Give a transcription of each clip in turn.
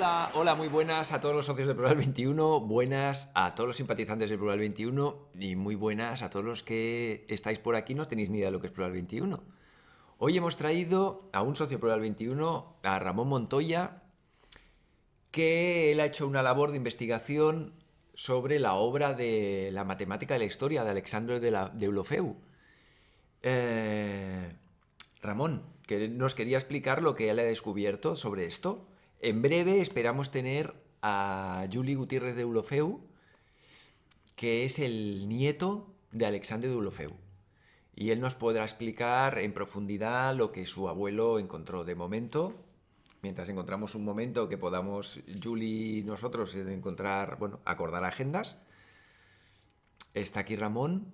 Hola, hola, muy buenas a todos los socios de Plural 21, buenas a todos los simpatizantes de Plural 21 y muy buenas a todos los que estáis por aquí, no tenéis ni idea de lo que es Plural 21. Hoy hemos traído a un socio Plural 21, a Ramón Montoya, que él ha hecho una labor de investigación sobre la obra de la matemática de la historia de Alexandre de, la. Eh, Ramón, que nos quería explicar lo que él ha descubierto sobre esto. En breve esperamos tener a Juli Gutiérrez de Eulofeu, que es el nieto de Alexandre de Eulofeu. Y él nos podrá explicar en profundidad lo que su abuelo encontró. De momento, mientras encontramos un momento que podamos, Julie y nosotros, encontrar, bueno, acordar agendas, está aquí Ramón,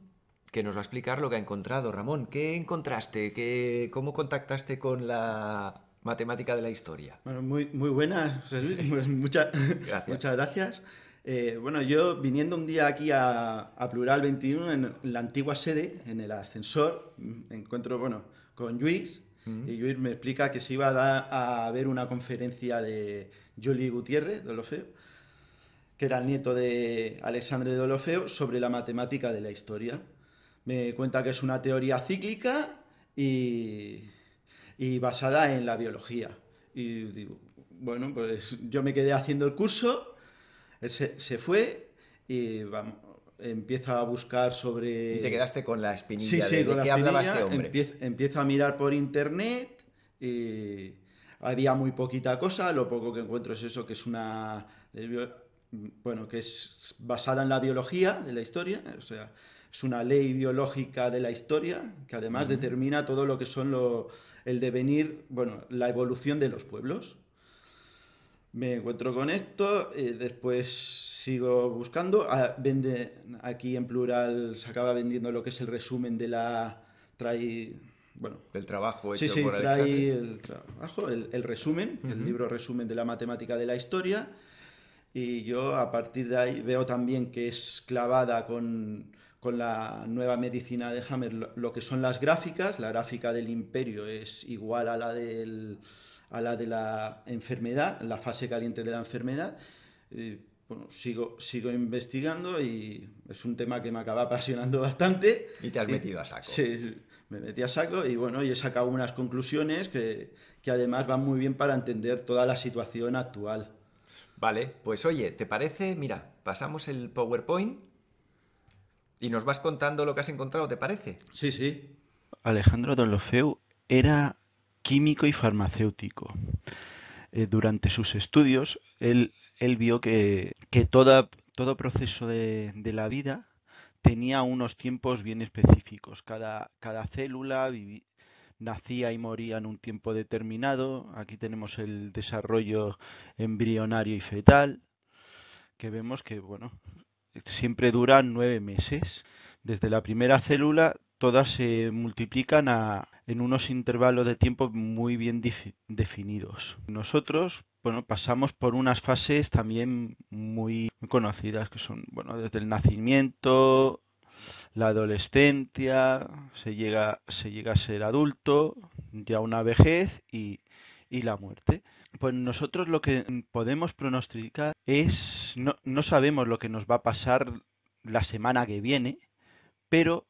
que nos va a explicar lo que ha encontrado. Ramón, ¿qué encontraste? ¿Qué, ¿Cómo contactaste con la matemática de la historia? Bueno, muy, muy buena, José Luis. Pues muchas gracias. Muchas gracias. Eh, bueno, yo viniendo un día aquí a, a, Plural 21, en la antigua sede, en el ascensor, me encuentro bueno, con Luis, y Luis me explica que se iba a, dar, a ver una conferencia de Juli Gutiérrez de Olofeo, que era el nieto de Alexandre de Olofeo, sobre la matemática de la historia. Me cuenta que es una teoría cíclica y, y basada en la biología. Y digo, bueno, pues yo me quedé haciendo el curso, se, se fue y vamos, empieza a buscar sobre... Y te quedaste con la espinilla sí, sí, de, con ¿de la qué hablaba espinilla, este hombre. Empieza, empieza a mirar por internet y había muy poquita cosa, lo poco que encuentro es eso, que es una... Bueno, que es basada en la biología de la historia, o sea, es una ley biológica de la historia que además uh -huh. determina todo lo que son lo, el devenir, bueno, la evolución de los pueblos. Me encuentro con esto, eh, después sigo buscando. Ah, vende, aquí en plural se acaba vendiendo lo que es el resumen de la. Trae. Bueno, el trabajo hecho sí, sí, por trae el trabajo, el, el resumen, uh -huh. el libro resumen de la matemática de la historia. Y yo a partir de ahí veo también que es clavada con, con la nueva medicina de Hammer lo, que son las gráficas. La gráfica del imperio es igual a la del a la de la enfermedad, la fase caliente de la enfermedad. Eh, bueno, sigo, sigo investigando y es un tema que me acaba apasionando bastante. Y te has metido a saco. Sí, me metí a saco y bueno, y he sacado unas conclusiones que, que además van muy bien para entender toda la situación actual. Vale, pues oye, ¿te parece? Mira, pasamos el PowerPoint y nos vas contando lo que has encontrado, ¿te parece? Sí, sí. Alejandro Dolofeu era químico y farmacéutico. Eh, durante sus estudios, él, él vio que, que toda, todo proceso de, de, la vida tenía unos tiempos bien específicos. Cada, cada célula vivi, nacía y moría en un tiempo determinado. Aquí tenemos el desarrollo embrionario y fetal, que vemos que, bueno, siempre dura nueve meses. Desde la primera célula todas se multiplican a, en unos intervalos de tiempo muy bien definidos. Nosotros, bueno, pasamos por unas fases también muy conocidas, que son, bueno, desde el nacimiento, la adolescencia, se llega, se llega a ser adulto, ya una vejez y, y la muerte. Pues nosotros lo que podemos pronosticar es, no, no sabemos lo que nos va a pasar la semana que viene, pero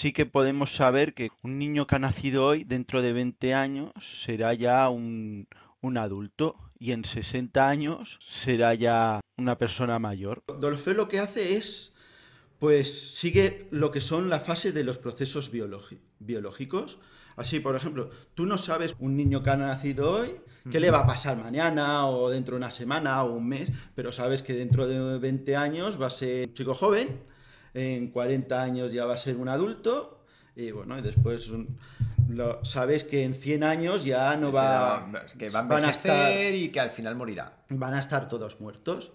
sí que podemos saber que un niño que ha nacido hoy, dentro de 20 años, será ya un, un adulto y en 60 años será ya una persona mayor. Dolfe lo que hace es, pues sigue lo que son las fases de los procesos biológicos. Así, por ejemplo, tú no sabes un niño que ha nacido hoy, qué le va a pasar mañana o dentro de una semana o un mes, pero sabes que dentro de 20 años va a ser un chico joven, en 40 años ya va a ser un adulto y bueno, y después lo, sabes que en 100 años ya no va, que van a estar y que al final morirá. Van a estar todos muertos.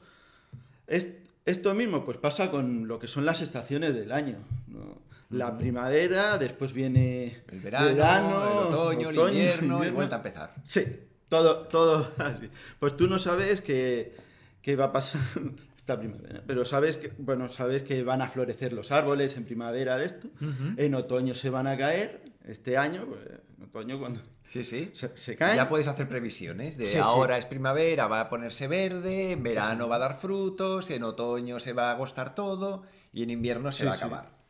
Es, esto mismo pues pasa con lo que son las estaciones del año. ¿no? La primavera, después viene el verano, verano el otoño, otoño, el invierno, invierno, y vuelta a empezar. Sí, todo, todo así. Pues tú no sabes que, que va a pasar esta primavera. Pero sabes que, bueno, sabes que van a florecer los árboles en primavera de esto, uh -huh. en otoño se van a caer, este año, pues, en otoño cuando Sí, sí. se, cae. Ya puedes hacer previsiones de ahora es primavera, va a ponerse verde, en verano va a dar frutos, en otoño se va a agostar todo y en invierno se va a acabar.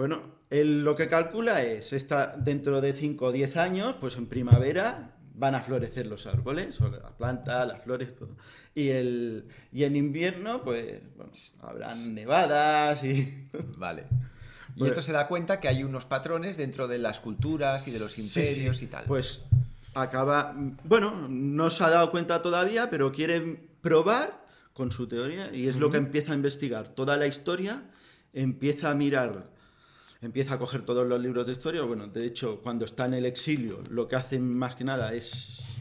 Bueno, él lo que calcula es, está dentro de 5 o 10 años, pues en primavera van a florecer los árboles, o la planta, las flores, todo. Y, el, y en invierno, pues habrán nevadas y... Vale. Y esto se da cuenta que hay unos patrones dentro de las culturas y de los imperios y tal. Pues acaba, bueno, no se ha dado cuenta todavía, pero quiere probar con su teoría y es lo que empieza a investigar. Toda la historia empieza a mirar empieza a coger todos los libros de historia. Bueno, de hecho, cuando está en el exilio, lo que hace más que nada es,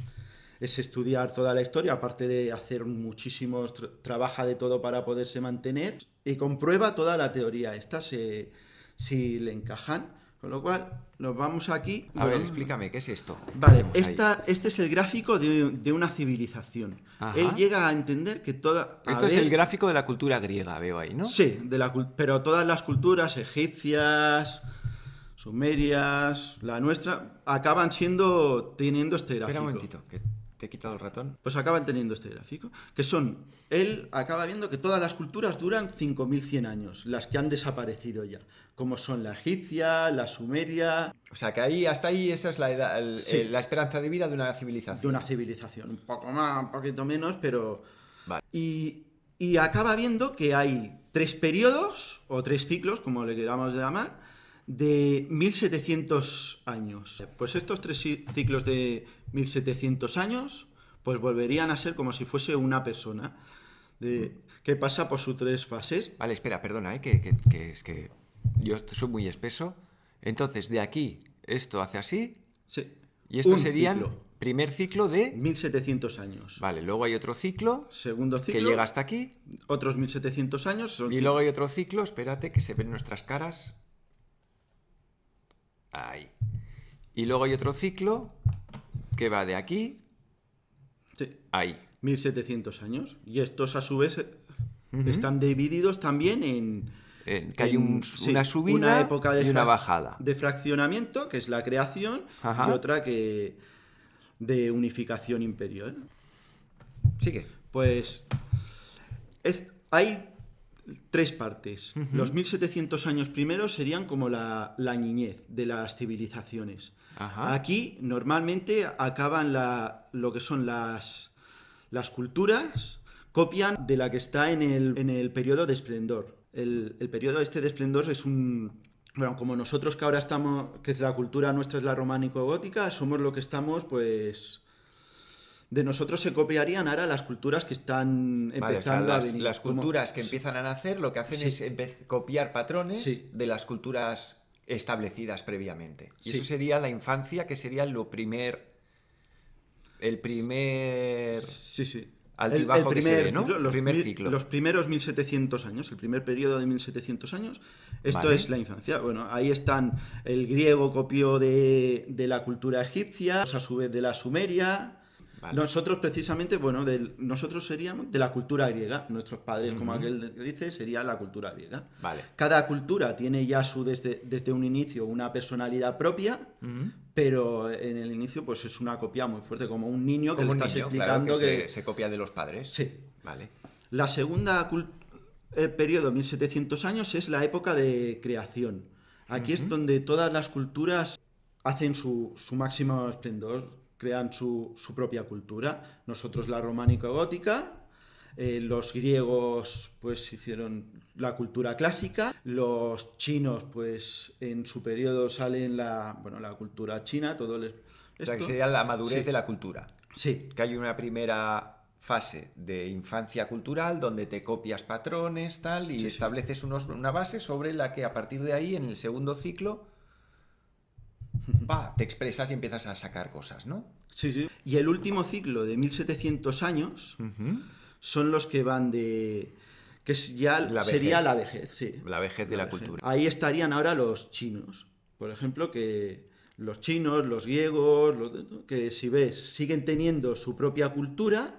es estudiar toda la historia, aparte de hacer muchísimos, trabaja de todo para poderse mantener y comprueba toda la teoría. Esta si le encajan. Con lo cual, nos vamos aquí. A ver, explícame, ¿qué es esto? Vale, esta, este es el gráfico de, una civilización. Él llega a entender que toda. Esto es el gráfico de la cultura griega, veo ahí, ¿no? Sí, de la, pero todas las culturas egipcias, sumerias, la nuestra, acaban siendo. teniendo este gráfico. Espera un momentito, que ¿Te he quitado el ratón? Pues acaban teniendo este gráfico, que son, él acaba viendo que todas las culturas duran 5.100 años, las que han desaparecido ya, como son la egipcia, la sumeria... O sea, que ahí, hasta ahí, esa es la, edad, la esperanza de vida de una civilización. De una civilización, un poco más, un poquito menos, pero... Vale. Y, y acaba viendo que hay tres periodos, o tres ciclos, como le queramos llamar, de 1700 años. Pues estos tres ciclos de 1700 años, pues volverían a ser como si fuese una persona de, que pasa por sus tres fases. Vale, espera, perdona, ¿eh? que, es que yo soy muy espeso. Entonces, de aquí, esto hace así. Sí. Y esto sería el primer ciclo de... 1700 años. Vale, luego hay otro ciclo. Segundo ciclo. Que llega hasta aquí. Otros 1700 años. Y luego hay otro ciclo, espérate, que se ven nuestras caras. Ahí. Y luego hay otro ciclo que va de aquí sí. ahí. 1700 años. Y estos a su vez están divididos también en... que hay una subida una época de y una bajada. De fraccionamiento, que es la creación, y otra que de unificación imperial. Sigue. Pues es, hay tres partes. Los 1700 años primeros serían como la, niñez de las civilizaciones. Aquí normalmente acaban lo que son las, las culturas, copian de la que está en el, en el periodo de esplendor. El, el periodo este de esplendor es un, bueno, como nosotros que ahora estamos, que es la cultura nuestra es la románico-gótica, somos lo que estamos, pues, de nosotros se copiarían ahora las culturas que están empezando a venir. Las culturas que empiezan a nacer lo que hacen es copiar patrones de las culturas establecidas previamente. Y eso sería la infancia, que sería lo primer. El primer. Sí, sí. Altibajo que se ¿no? los, primer ciclo. los primeros 1700 años, el primer periodo de 1700 años, esto es la infancia. Bueno, ahí están, el griego copió de, de la cultura egipcia, a su vez de la sumeria, nosotros precisamente, bueno, nosotros seríamos de la cultura griega. Nuestros padres, como aquel dice, sería la cultura griega. Vale. Cada cultura tiene ya su desde, desde un inicio una personalidad propia, pero en el inicio pues es una copia muy fuerte, como un niño que le estás explicando que, Se, copia de los padres. Sí. Vale. La segunda el periodo, 1700 años, es la época de creación. Aquí es donde todas las culturas hacen su, su máximo esplendor crean su, propia cultura. Nosotros la románico-gótica, eh, los griegos pues hicieron la cultura clásica, los chinos pues en su periodo salen la, bueno, la cultura china, todo les... O sea, que sería la madurez de la cultura. Sí. Que hay una primera fase de infancia cultural donde te copias patrones, tal, y estableces unos, una base sobre la que a partir de ahí, en el segundo ciclo, te expresas y empiezas a sacar cosas, ¿no? Sí, sí. Y el último ciclo de 1700 años son los que van de que ya sería la vejez, sí. La vejez de la, cultura. Ahí estarían ahora los chinos, por ejemplo, que los chinos, los griegos, que si ves, siguen teniendo su propia cultura,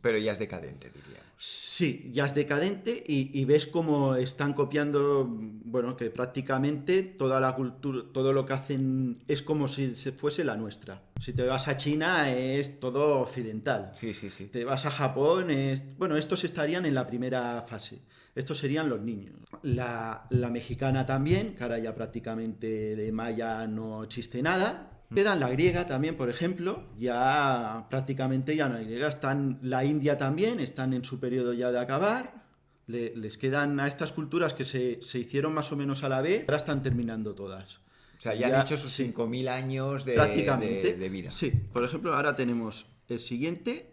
Pero ya es decadente, diría. Sí, ya es decadente y, ves cómo están copiando, bueno, que prácticamente toda la cultura, todo lo que hacen es como si se fuese la nuestra. Si te vas a China es todo occidental. Sí, sí, sí. Te vas a Japón, es... bueno, estos estarían en la primera fase. Estos serían los niños. La, la mexicana también, que ahora ya prácticamente de maya no existe nada. Quedan la griega también, por ejemplo, ya prácticamente ya no hay griega. Están la India también, están en su periodo ya de acabar. les quedan a estas culturas que se, hicieron más o menos a la vez, ahora están terminando todas. O sea, ya, han hecho sus 5.000 años de, prácticamente, de, vida. Sí, por ejemplo, ahora tenemos el siguiente.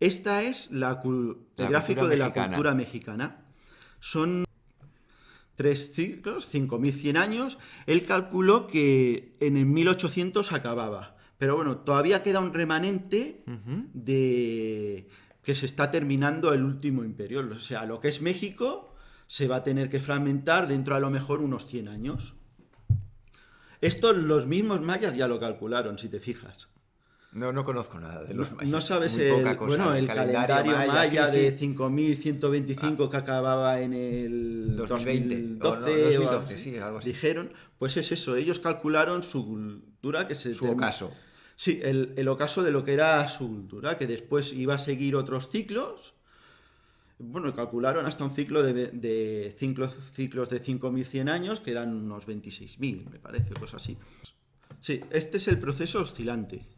Esta es la, el gráfico de la cultura mexicana. Son tres ciclos, 5.100 años, él calculó que en el 1800 acababa. Pero bueno, todavía queda un remanente de que se está terminando el último imperio. O sea, lo que es México se va a tener que fragmentar dentro a lo mejor unos 100 años. Esto los mismos mayas ya lo calcularon, si te fijas. No, no conozco nada de los mayas. No sabes el, bueno, el, calendario, maya, de 5125 que acababa en el 2020, 2012, sí, algo así. Dijeron, pues es eso, ellos calcularon su cultura que se... Su ocaso. Sí, el, el ocaso de lo que era su cultura, que después iba a seguir otros ciclos. Bueno, calcularon hasta un ciclo de, de ciclos, ciclos de 5.100 años, que eran unos 26.000, me parece, cosas así. Sí, este es el proceso oscilante.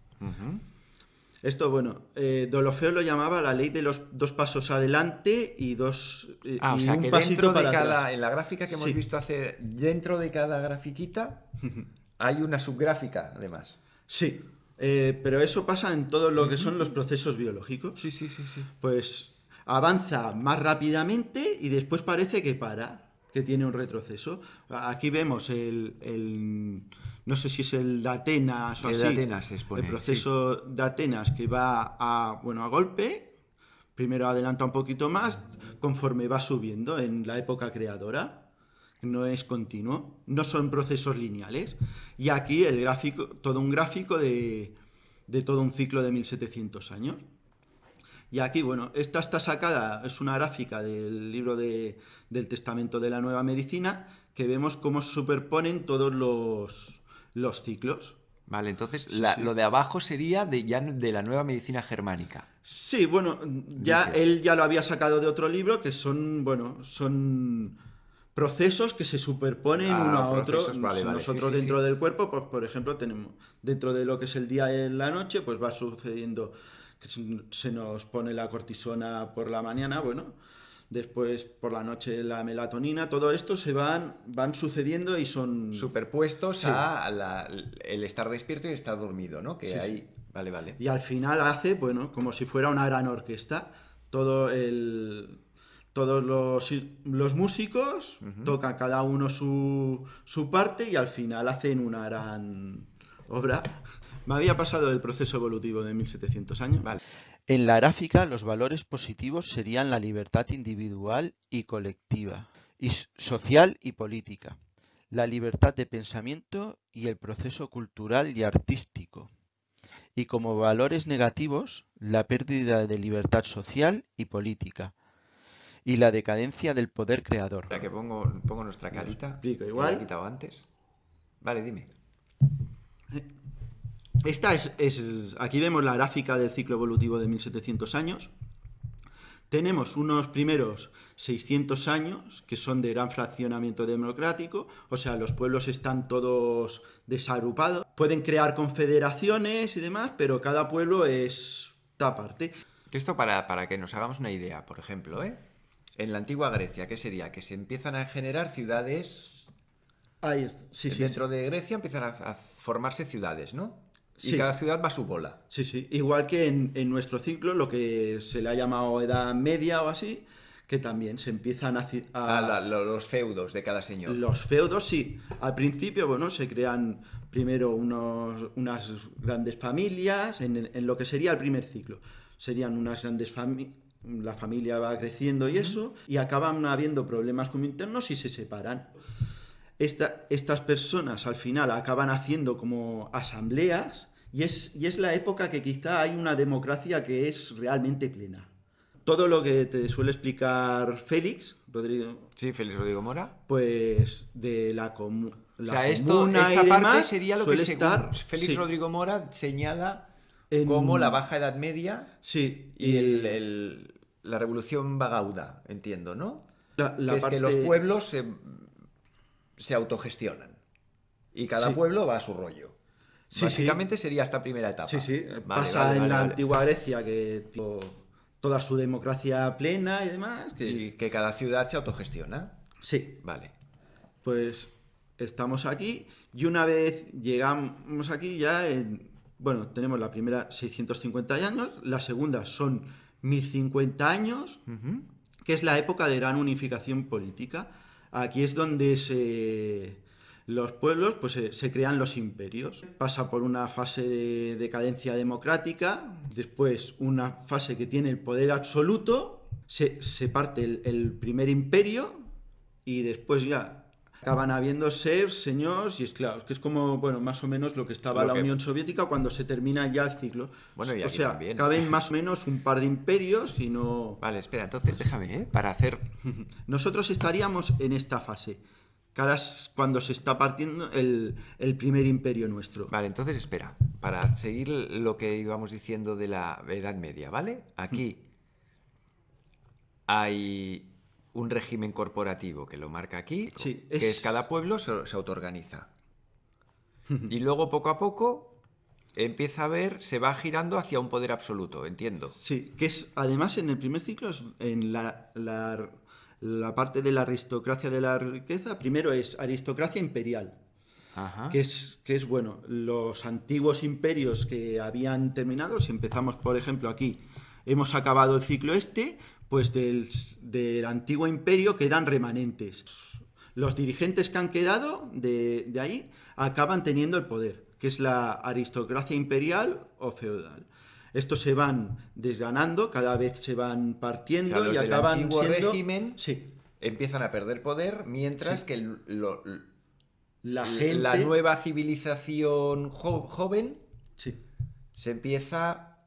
Esto, bueno, eh, Dolofeo lo llamaba la ley de los dos pasos adelante y dos. Eh, ah, o sea que dentro de cada. En la gráfica que hemos visto hace. Dentro de cada grafiquita hay una subgráfica, además. Sí. Eh, pero eso pasa en todo lo que son los procesos biológicos. Sí, sí, sí, sí. Pues avanza más rápidamente y después parece que para que tiene un retroceso. Aquí vemos el, no sé si es el de Atenas o el así, de Atenas el proceso de Atenas que va a, bueno, a golpe, primero adelanta un poquito más, conforme va subiendo en la época creadora, no es continuo, no son procesos lineales. Y aquí el gráfico, todo un gráfico de, de todo un ciclo de 1700 años. Y aquí, bueno, esta está sacada, es una gráfica del libro de, del Testamento de la Nueva Medicina, que vemos cómo se superponen todos los, los ciclos. Vale, entonces lo de abajo sería de, ya de la nueva medicina germánica. Sí, bueno, ya él ya lo había sacado de otro libro, que son, bueno, son procesos que se superponen ah, uno a otro. Nosotros dentro del cuerpo, pues por ejemplo, tenemos dentro de lo que es el día y la noche, pues va sucediendo que se nos pone la cortisona por la mañana, bueno, después por la noche la melatonina, todo esto se van, van sucediendo y son... Superpuestos a el estar despierto y estar dormido, ¿no? Que hay... Vale, vale. Y al final hace, bueno, como si fuera una gran orquesta, todo el... Todos los, los músicos tocan cada uno su, su parte y al final hacen una gran obra. Me había pasado el proceso evolutivo de 1700 años. En la gráfica, los valores positivos serían la libertad individual y colectiva, y social y política, la libertad de pensamiento y el proceso cultural y artístico. Y como valores negativos, la pérdida de libertad social y política, y la decadencia del poder creador. Ya que pongo, pongo nuestra carita. Explico igual. Que he quitado antes. Vale, dime. Esta es, aquí vemos la gráfica del ciclo evolutivo de 1700 años. Tenemos unos primeros 600 años que son de gran fraccionamiento democrático, o sea, los pueblos están todos desagrupados, pueden crear confederaciones y demás, pero cada pueblo es aparte. Esto para, para que nos hagamos una idea, por ejemplo, ¿eh? en la antigua Grecia, ¿qué sería? Que se empiezan a generar ciudades. Ahí está. Sí, Dentro de Grecia empiezan a formarse ciudades, ¿no? Y cada ciudad va a su bola. Sí, sí. Igual que en, nuestro ciclo, lo que se le ha llamado Edad Media o así, que también se empiezan a... Ah, los feudos de cada señor. Los feudos, sí. Al principio, bueno, se crean primero unos, unas grandes familias, en, lo que sería el primer ciclo. Serían unas grandes familias la familia va creciendo y eso, y acaban habiendo problemas como internos y se separan. estas personas al final acaban haciendo como asambleas Y es, y es la época que quizá hay una democracia que es realmente plena. Todo lo que te suele explicar Félix, Rodrigo. Sí, Félix Rodrigo Mora. Pues de la, comu o sea, esto, esta parte sería lo que estar, Félix Rodrigo Mora señala como la baja Edad Media sí, y el, la Revolución Bagauda, entiendo, ¿no? que es que los pueblos se, se autogestionan y cada pueblo va a su rollo. Básicamente sería esta primera etapa. Sí, sí. Pasa en la antigua Grecia que toda su democracia plena y demás. Que... Y que cada ciudad se autogestiona. Sí. Vale. Pues estamos aquí y una vez llegamos aquí ya, bueno, tenemos la primera 650 años, la segunda son 1050 años, que es la época de gran unificación política. Aquí es donde se, los pueblos pues, se, crean los imperios. Pasa por una fase de decadencia democrática, después una fase que tiene el poder absoluto, se, parte el, el primer imperio y después ya acaban habiendo ser, señores y esclavos, que es como, bueno, más o menos lo que estaba la Unión Soviética cuando se termina ya el ciclo. Bueno, y o sea, también. caben más o menos un par de imperios y no... Vale, espera, entonces déjame, ¿eh? Para hacer... Nosotros estaríamos en esta fase, caras cuando se está partiendo el, el primer imperio nuestro. Vale, entonces espera, para seguir lo que íbamos diciendo de la Edad Media, ¿vale? Aquí hay un régimen corporativo que lo marca aquí, que es... cada pueblo se, se autoorganiza. y luego poco a poco empieza a ver, se va girando hacia un poder absoluto, entiendo. Sí, que es además en el primer ciclo, en la, la, parte de la aristocracia de la riqueza, primero es aristocracia imperial. Que, es, que es, bueno, los antiguos imperios que habían terminado, si empezamos por ejemplo aquí, hemos acabado el ciclo este, pues del, antiguo imperio quedan remanentes. Los dirigentes que han quedado de, ahí acaban teniendo el poder, que es la aristocracia imperial o feudal. Estos se van desganando, cada vez se van partiendo y acaban antiguo siendo... régimen sí. empiezan a perder poder, mientras que la, gente... la nueva civilización joven sí. se empieza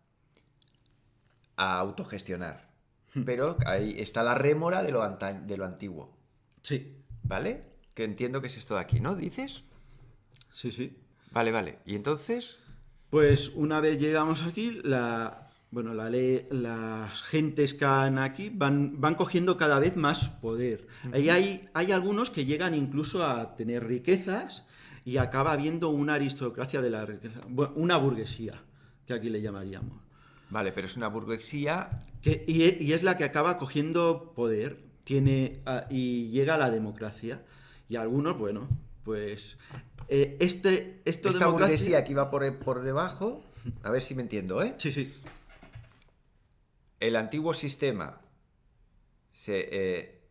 a autogestionar. Hmm. Pero ahí está la rémora de lo, de lo antiguo. Sí. ¿Vale? Que entiendo que es esto de aquí, ¿no? ¿Dices? Sí, sí. Vale, vale. ¿Y entonces? Pues una vez llegamos aquí, la, bueno, la ley, las gentes que han aquí van, van cogiendo cada vez más poder. Ahí hay, hay algunos que llegan incluso a tener riquezas y acaba habiendo una aristocracia de la riqueza, una burguesía, que aquí le llamaríamos. Vale, pero es una burguesía. Que, y, es la que acaba cogiendo poder tiene, ah, y llega a la democracia. Y algunos, bueno, pues. Eh, este, esto Esta burguesía que iba por, por debajo. A ver si me entiendo, ¿eh? Sí, sí. El antiguo sistema se, eh,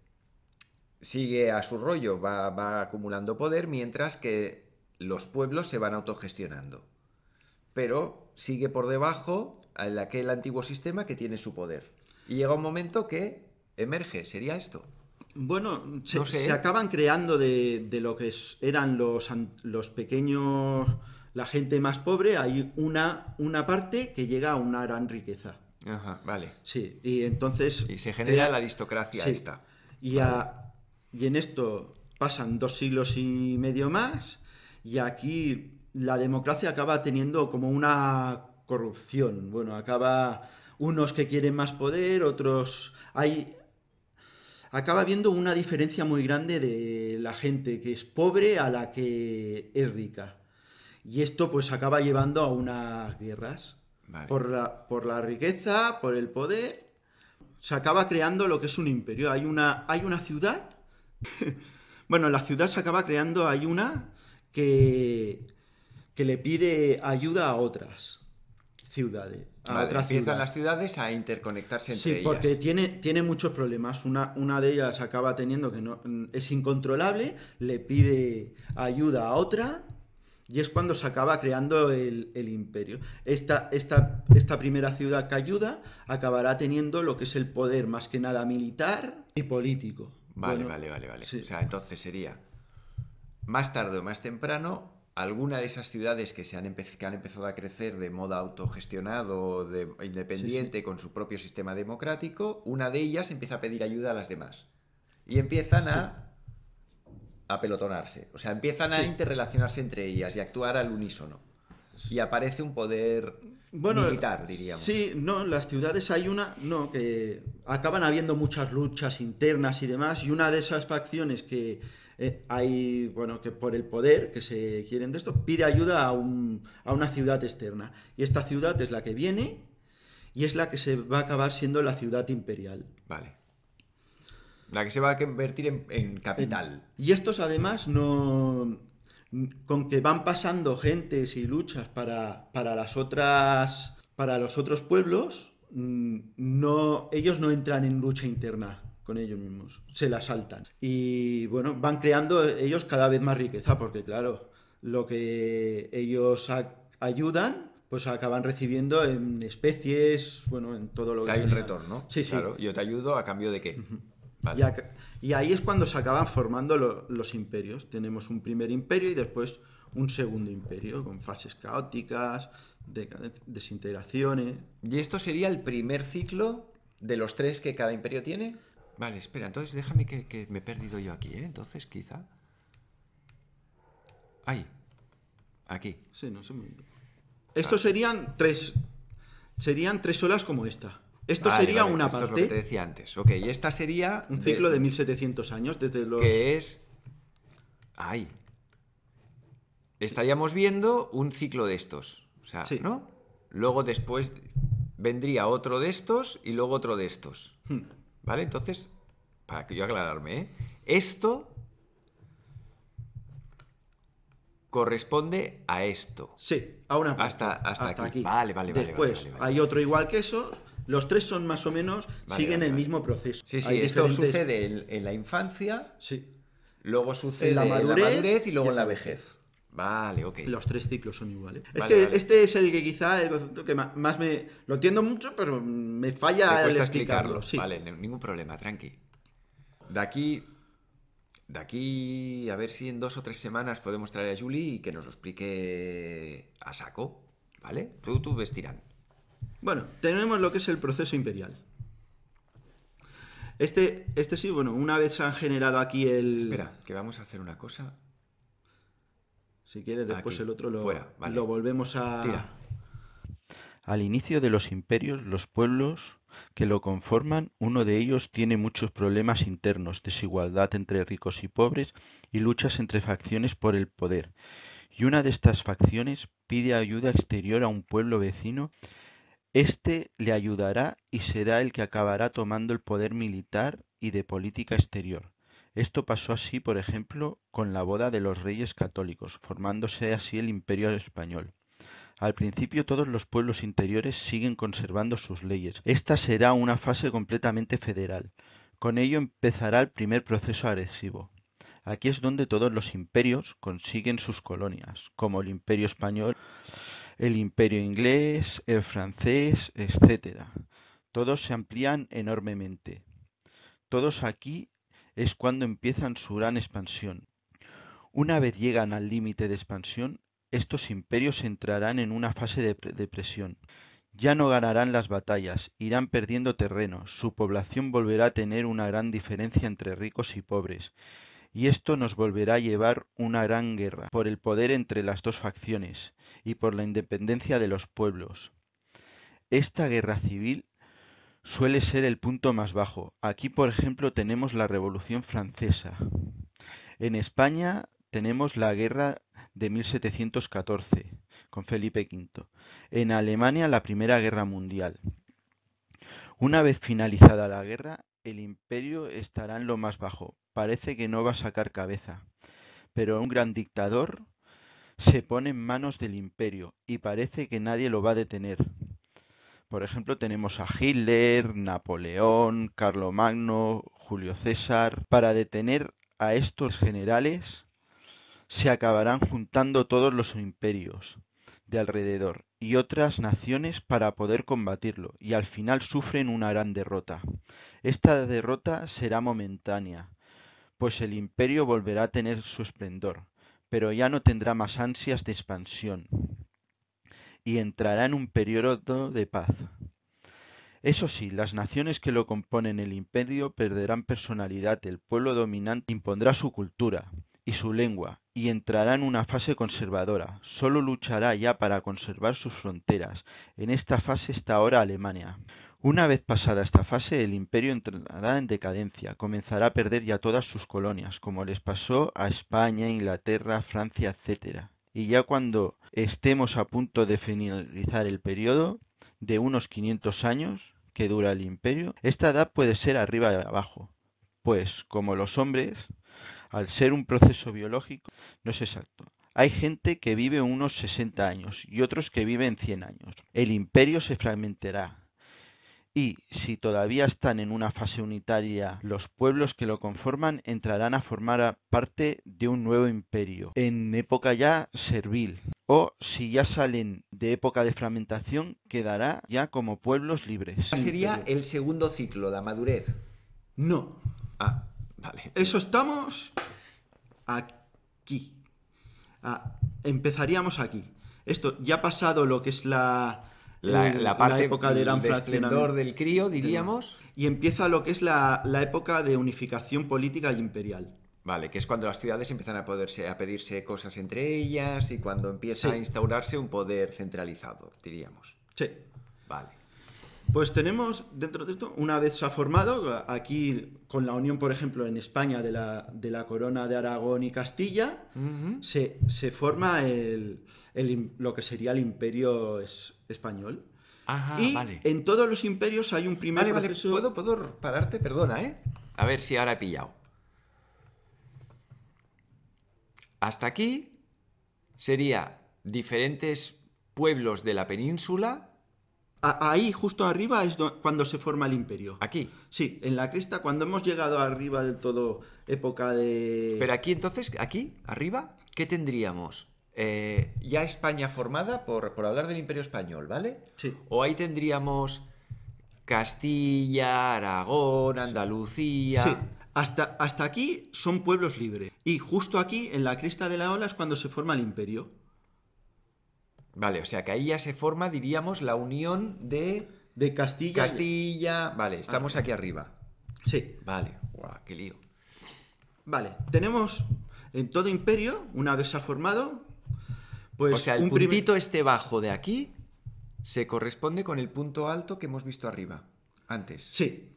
sigue a su rollo, va, va acumulando poder, mientras que los pueblos se van autogestionando. Pero sigue por debajo aquel antiguo sistema que tiene su poder. Y llega un momento que emerge, ¿sería esto? Bueno, se, acaban creando de, lo que eran los, los, pequeños, la gente más pobre, hay una, una parte que llega a una gran riqueza. Ajá, vale. Sí, y entonces... Y se genera la aristocracia esta. Y, y en esto pasan dos siglos y medio más, y aquí la democracia acaba teniendo como una corrupción. Bueno, acaba unos que quieren más poder, otros... Hay... Acaba habiendo una diferencia muy grande de la gente que es pobre a la que es rica. Y esto pues acaba llevando a unas guerras. Por, la, por la riqueza, por el poder. Se acaba creando lo que es un imperio. Hay una, hay una ciudad. bueno, la ciudad se acaba creando, hay una que, que le pide ayuda a otras ciudades. A empiezan las ciudades a interconectarse entre ellas. Sí, porque tiene, tiene muchos problemas. Una, una de ellas acaba teniendo que no, es incontrolable, le pide ayuda a otra y es cuando se acaba creando el, imperio. Esta, esta, esta, primera ciudad que ayuda acabará teniendo lo que es el poder más que nada militar y político. Vale, vale, vale, vale. O sea, entonces sería más tarde o más temprano alguna de esas ciudades que, se han, que han empezado a crecer de modo autogestionado, de, independiente, con su propio sistema democrático, una de ellas empieza a pedir ayuda a las demás. Y empiezan a, a pelotonarse. O sea, empiezan a interrelacionarse entre ellas y a actuar al unísono. Y aparece un poder militar, diríamos. Sí, no, en las ciudades hay una, no, que acaban habiendo muchas luchas internas y demás, y una de esas facciones que eh, hay, bueno, que por el poder que se quieren de esto, pide ayuda a, un, a una ciudad externa. Y esta ciudad es la que viene y es la que se va a acabar siendo la ciudad imperial. Vale. La que se va a convertir en, capital. Y estos además no... Con que van pasando gentes y luchas para, para las otras... Para los otros pueblos, mm, no, ellos no entran en lucha interna con ellos mismos, se la saltan. Y bueno, van creando ellos cada vez más riqueza, porque claro, lo que ellos ayudan, pues acaban recibiendo en especies, bueno, en todo lo que... Hay un retorno. Sí, sí. yo te ayudo a cambio de qué. Y, ahí es cuando se acaban formando los imperios. Tenemos un primer imperio y después un segundo imperio, con fases caóticas, desintegraciones. ¿Y esto sería el primer ciclo de los tres que cada imperio tiene? Vale, espera, entonces déjame que, me he perdido yo aquí, ¿eh? Entonces, quizá... Ahí. Aquí. Sí, no sé muy bien. Estos serían tres... Serían tres olas como esta. Esto sería una parte. es lo que te decía antes. Ok, y esta sería. Un ciclo de, 1700 años desde los. Que es. Ahí. Estaríamos viendo un ciclo de estos. O sea, ¿no? Luego después vendría otro de estos y luego otro de estos. Hmm. ¿Vale? Entonces, para que yo aclararme, ¿eh? Esto corresponde a esto. Sí, a una Hasta, hasta, aquí. Vale, vale, vale. Después hay otro igual que eso los tres son más o menos, siguen el mismo proceso. Sí, sí, esto sucede en, la infancia, sí. luego sucede en la madurez, y luego en la vejez. Vale, ok. Los tres ciclos son iguales. es que este es el que quizá el concepto que más me. Lo entiendo mucho, pero me falla el explicarlo. Sí. Vale, ningún problema, tranqui. De aquí. De aquí, a ver si en dos o tres semanas podemos traer a Julie y que nos lo explique a saco. ¿Vale? Tú, tú vestirán. Bueno, tenemos lo que es el proceso imperial. Este, este sí, bueno, una vez se han generado aquí el... Espera, que vamos a hacer una cosa. Si quieres, después el otro lo, lo volvemos a... Tira. Al inicio de los imperios, los pueblos que lo conforman, uno de ellos tiene muchos problemas internos, desigualdad entre ricos y pobres y luchas entre facciones por el poder. Y una de estas facciones pide ayuda exterior a un pueblo vecino este le ayudará y será el que acabará tomando el poder militar y de política exterior. Esto pasó así, por ejemplo, con la boda de los reyes católicos, formándose así el imperio español. Al principio todos los pueblos interiores siguen conservando sus leyes. Esta será una fase completamente federal. Con ello empezará el primer proceso agresivo. Aquí es donde todos los imperios consiguen sus colonias, como el imperio español el imperio inglés, el francés, etc. Todos se amplían enormemente. Todos aquí es cuando empiezan su gran expansión. Una vez llegan al límite de expansión, estos imperios entrarán en una fase de depresión. Ya no ganarán las batallas, irán perdiendo terreno, su población volverá a tener una gran diferencia entre ricos y pobres, y esto nos volverá a llevar una gran guerra por el poder entre las dos facciones, y por la independencia de los pueblos. Esta guerra civil suele ser el punto más bajo. Aquí, por ejemplo, tenemos la Revolución Francesa. En España tenemos la guerra de 1714 con Felipe V. En Alemania la Primera Guerra Mundial. Una vez finalizada la guerra, el imperio estará en lo más bajo. Parece que no va a sacar cabeza. Pero un gran dictador se pone en manos del imperio y parece que nadie lo va a detener. Por ejemplo, tenemos a Hitler, Napoleón, Carlomagno, Julio César. Para detener a estos generales se acabarán juntando todos los imperios de alrededor y otras naciones para poder combatirlo y al final sufren una gran derrota. Esta derrota será momentánea, pues el imperio volverá a tener su esplendor, pero ya no tendrá más ansias de expansión y entrará en un periodo de paz. Eso sí, las naciones que lo componen el imperio perderán personalidad, el pueblo dominante impondrá su cultura y su lengua y entrará en una fase conservadora. Solo luchará ya para conservar sus fronteras. En esta fase está ahora Alemania. Una vez pasada esta fase, el imperio entrará en decadencia, comenzará a perder ya todas sus colonias, como les pasó a España, Inglaterra, Francia, etc. Y ya cuando estemos a punto de finalizar el periodo de unos 500 años que dura el imperio, esta edad puede ser arriba y abajo, pues como los hombres, al ser un proceso biológico, no es exacto. Hay gente que vive unos 60 años y otros que viven 100 años. El imperio se fragmentará, y, si todavía están en una fase unitaria, los pueblos que lo conforman entrarán a formar parte de un nuevo imperio, en época ya servil, o si ya salen de época de fragmentación, quedará ya como pueblos libres. Sería el segundo ciclo, la madurez. No. Ah, vale. Eso estamos aquí. Ah, empezaríamos aquí. Esto ya ha pasado lo que es la, la, parte época de gran esplendor del crío, diríamos. Y empieza lo que es la, época de unificación política y imperial. Vale, que es cuando las ciudades empiezan a poderse a pedirse cosas entre ellas y cuando empieza a instaurarse un poder centralizado, diríamos. Sí. Vale. Pues tenemos dentro de esto, una vez se ha formado, aquí con la unión, por ejemplo, en España de la, de la corona de Aragón y Castilla, se, se, forma el, lo que sería el imperio español. y en todos los imperios hay un primer proceso... ¿Puedo, ¿Puedo pararte? Perdona, ¿eh? A ver si ahora he pillado. Hasta aquí sería diferentes pueblos de la península. Ahí, justo arriba, es cuando se forma el imperio. ¿Aquí? Sí, en la cresta, cuando hemos llegado arriba del todo, época de... Pero aquí entonces, aquí, arriba, ¿qué tendríamos? Eh, ya España formada, por, hablar del Imperio Español, ¿vale? Sí. O ahí tendríamos Castilla, Aragón, Andalucía. Sí. Hasta, hasta aquí son pueblos libres. Y justo aquí, en la cresta de la ola, es cuando se forma el imperio. Vale, o sea que ahí ya se forma, diríamos, la unión de... De Castilla. Castilla. Vale, estamos aquí arriba. Sí. Vale. Guau, qué lío. Vale, tenemos en todo imperio, una vez se ha formado, pues o sea, el puntito este bajo de aquí se corresponde con el punto alto que hemos visto arriba, antes. Sí.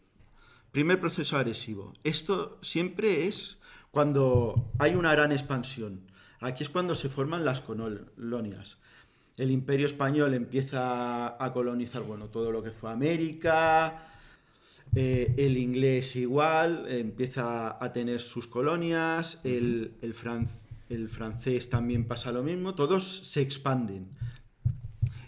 Primer proceso agresivo. Esto siempre es cuando hay una gran expansión. Aquí es cuando se forman las colonias. El imperio español empieza a colonizar, bueno, todo lo que fue América, eh, el inglés igual, empieza a tener sus colonias, el, el, el francés también pasa lo mismo, todos se expanden.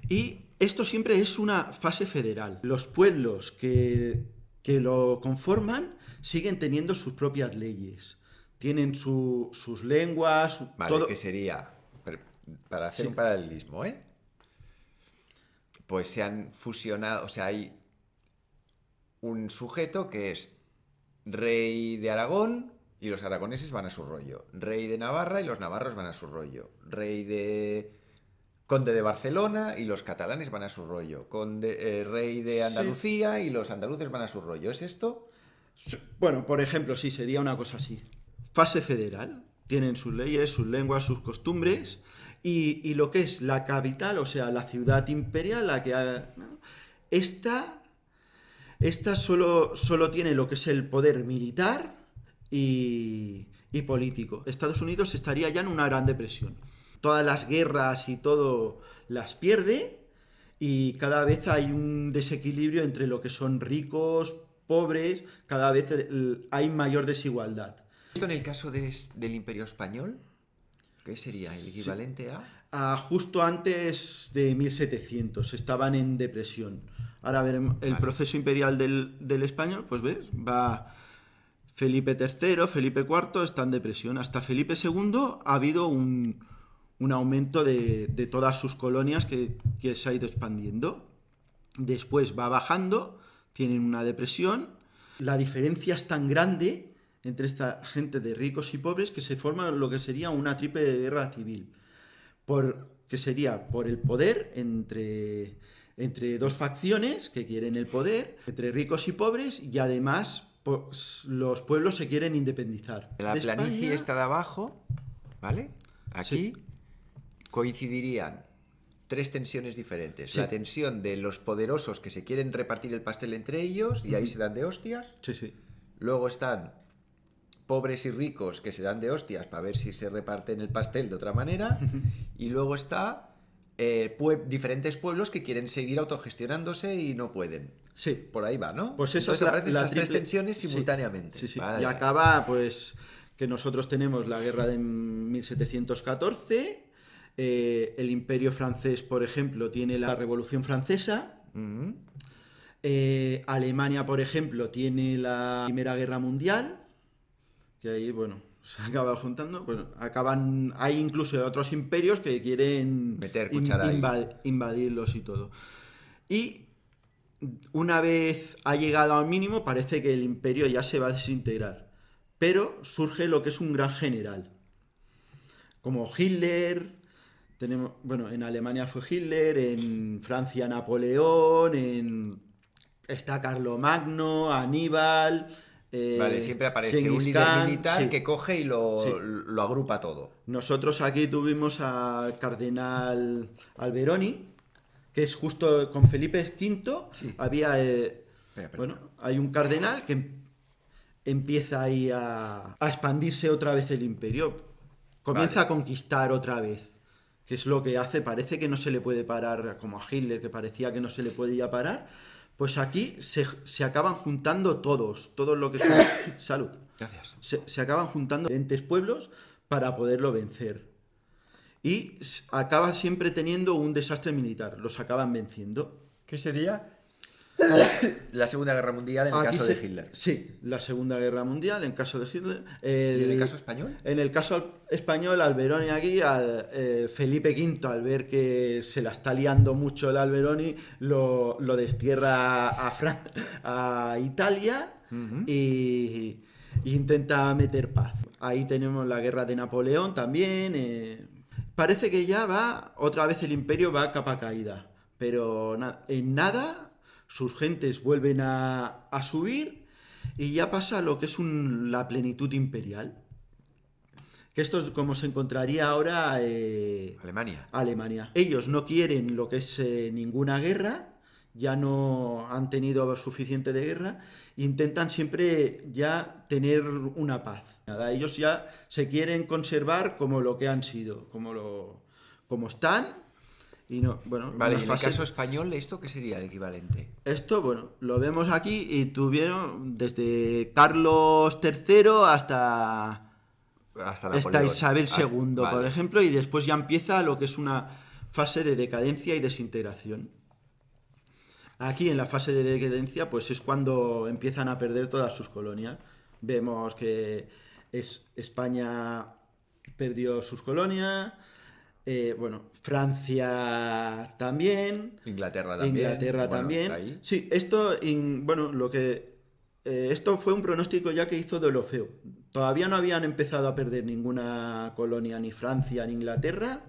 Y esto siempre es una fase federal. Los pueblos que, lo conforman siguen teniendo sus propias leyes. Tienen sus lenguas. Vale, todo... que sería, para hacer un paralelismo, ¿eh? Pues se han fusionado, o sea, hay un sujeto que es rey de Aragón, y los aragoneses van a su rollo. Rey de Navarra y los navarros van a su rollo. Rey de... Conde de Barcelona y los catalanes van a su rollo. Conde, eh, rey de Andalucía y los andaluces van a su rollo. ¿Es esto? Bueno, por ejemplo, sí, sería una cosa así. Fase federal. Tienen sus leyes, sus lenguas, sus costumbres. Y, lo que es la capital, o sea, la ciudad imperial, la que... Esta, esta solo, solo tiene lo que es el poder militar y, político. Estados Unidos estaría ya en una gran depresión. Todas las guerras y todo las pierde y cada vez hay un desequilibrio entre lo que son ricos, pobres, cada vez hay mayor desigualdad. ¿Esto en el caso del Imperio Español? ¿Qué sería? ¿El equivalente a? justo antes de 1700, estaban en depresión. Ahora veremos el proceso imperial del, del español, pues ves, va Felipe III, Felipe IV está en depresión. Hasta Felipe II ha habido un, aumento de, todas sus colonias que, se ha ido expandiendo. Después va bajando, tienen una depresión. La diferencia es tan grande entre esta gente de ricos y pobres que se forma lo que sería una triple guerra civil. Por, que sería por el poder entre, entre dos facciones que quieren el poder, entre ricos y pobres, y además pues, los pueblos se quieren independizar. La planicie está de abajo, ¿vale? Aquí coincidirían tres tensiones diferentes. La tensión de los poderosos que se quieren repartir el pastel entre ellos y ahí se dan de hostias. Sí, sí. Luego están pobres y ricos que se dan de hostias para ver si se reparten el pastel de otra manera. y luego está eh, diferentes pueblos que quieren seguir autogestionándose y no pueden. Sí. Por ahí va, ¿no? Pues eso es la, las tres tensiones simultáneamente. Sí, sí. Y acaba, pues, que nosotros tenemos la guerra de 1714. Eh, el imperio francés, por ejemplo, tiene la Revolución Francesa. Eh, Alemania, por ejemplo, tiene la Primera Guerra Mundial que ahí, bueno, se acaba juntando. Bueno, acaban. Hay incluso otros imperios que quieren Meter invadirlos y todo. Y una vez ha llegado al mínimo, parece que el imperio ya se va a desintegrar. Pero surge lo que es un gran general. Como Hitler, tenemos, bueno, en Alemania fue Hitler, en Francia Napoleón, en está Carlomagno, Aníbal, eh, vale, siempre aparece un líder militar que coge y lo, agrupa todo. Nosotros aquí tuvimos al cardenal Alberoni, que es justo con Felipe V. Había. Eh, bueno, hay un cardenal que empieza ahí a, expandirse otra vez el imperio. Comienza a conquistar otra vez. Que es lo que hace. Parece que no se le puede parar, como a Hitler, que parecía que no se le podía parar pues aquí se, acaban juntando todos, todos lo que son... Salud. Gracias. Se, acaban juntando diferentes pueblos para poderlo vencer. Y acaba siempre teniendo un desastre militar, los acaban venciendo. ¿Qué sería? La Segunda Guerra Mundial en el caso de Hitler. Sí, la Segunda Guerra Mundial en el caso de Hitler. ¿Y en el caso español? En el caso español, Alberoni aquí, al, eh, Felipe V, al ver que se la está liando mucho el Alberoni, lo, destierra a, a Italia y, intenta meter paz. Ahí tenemos la guerra de Napoleón también. Eh, parece que ya va, otra vez el imperio va a capa caída, pero en nada sus gentes vuelven a, subir y ya pasa lo que es la plenitud imperial. Que esto es como se encontraría ahora eh, Alemania. Alemania. Ellos no quieren lo que es eh, ninguna guerra, ya no han tenido suficiente de guerra, intentan siempre ya tener una paz. Nada, ellos ya se quieren conservar como lo que han sido, como, lo, como están y no, bueno, vale, en el caso español, ¿esto qué sería el equivalente? Esto, bueno, lo vemos aquí y tuvieron desde Carlos III hasta, hasta, Isabel II, por ejemplo, y después ya empieza lo que es una fase de decadencia y desintegración. Aquí en la fase de decadencia, pues es cuando empiezan a perder todas sus colonias. Vemos que es, España perdió sus colonias, eh, bueno, Francia también. Inglaterra también. Inglaterra también. Sí, esto, bueno, lo que. Eh, esto fue un pronóstico ya que hizo Deulofeu. Todavía no habían empezado a perder ninguna colonia, ni Francia ni Inglaterra.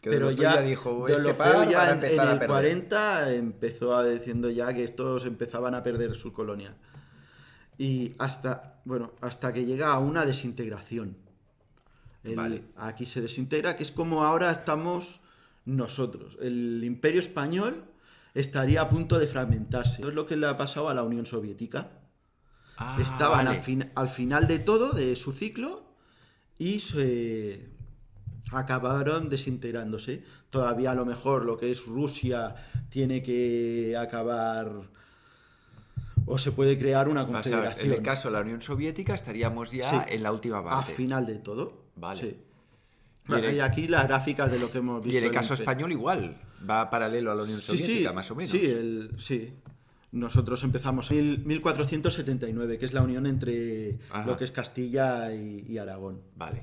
pero ya, dijo, este ya en, el 40 empezó a diciendo ya que estos empezaban a perder sus colonias. Y hasta, bueno, hasta que llega a una desintegración vale. Aquí se desintegra, que es como ahora estamos nosotros. El imperio español estaría a punto de fragmentarse. es lo que le ha pasado a la Unión Soviética. Ah, Estaban al, final de todo, de su ciclo, y se acabaron desintegrándose. Todavía a lo mejor lo que es Rusia tiene que acabar o se puede crear una confederación. en el caso de la Unión Soviética estaríamos ya en la última parte. A final de todo. Vale. Sí. y aquí las gráficas de lo que hemos visto. Y en el caso español igual, va paralelo a la Unión Soviética, más o menos. Sí, el, sí. Nosotros empezamos en 1479, que es la unión entre lo que es Castilla y, Aragón. Vale.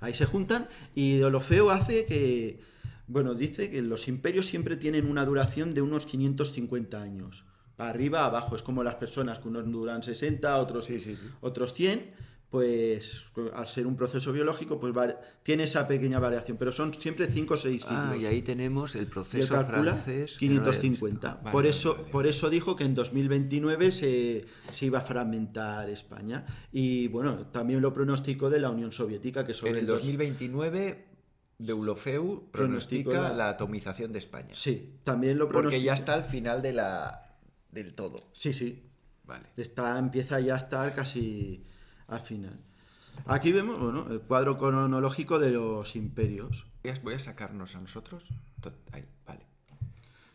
Ahí se juntan y Olofeo hace que, bueno, dice que los imperios siempre tienen una duración de unos 550 años. arriba, abajo. Es como las personas que unos duran 60, otros, otros 100 pues al ser un proceso biológico, pues tiene esa pequeña variación, pero son siempre 5 o 6 siglos. Ah, y ahí tenemos el proceso francés. 550. por, eso, por eso dijo que en 2029 se, se, iba a fragmentar España. Y bueno, también lo pronosticó de la Unión Soviética, que sobre En el 2029 Deulofeu pronostica la... atomización de España. Sí, también lo pronostica. Porque ya está al final de la, del todo. Sí, sí. Vale. Está, empieza ya a estar casi al final. Aquí vemos bueno, el cuadro cronológico de los imperios. Voy a sacarnos a nosotros. Ahí, vale.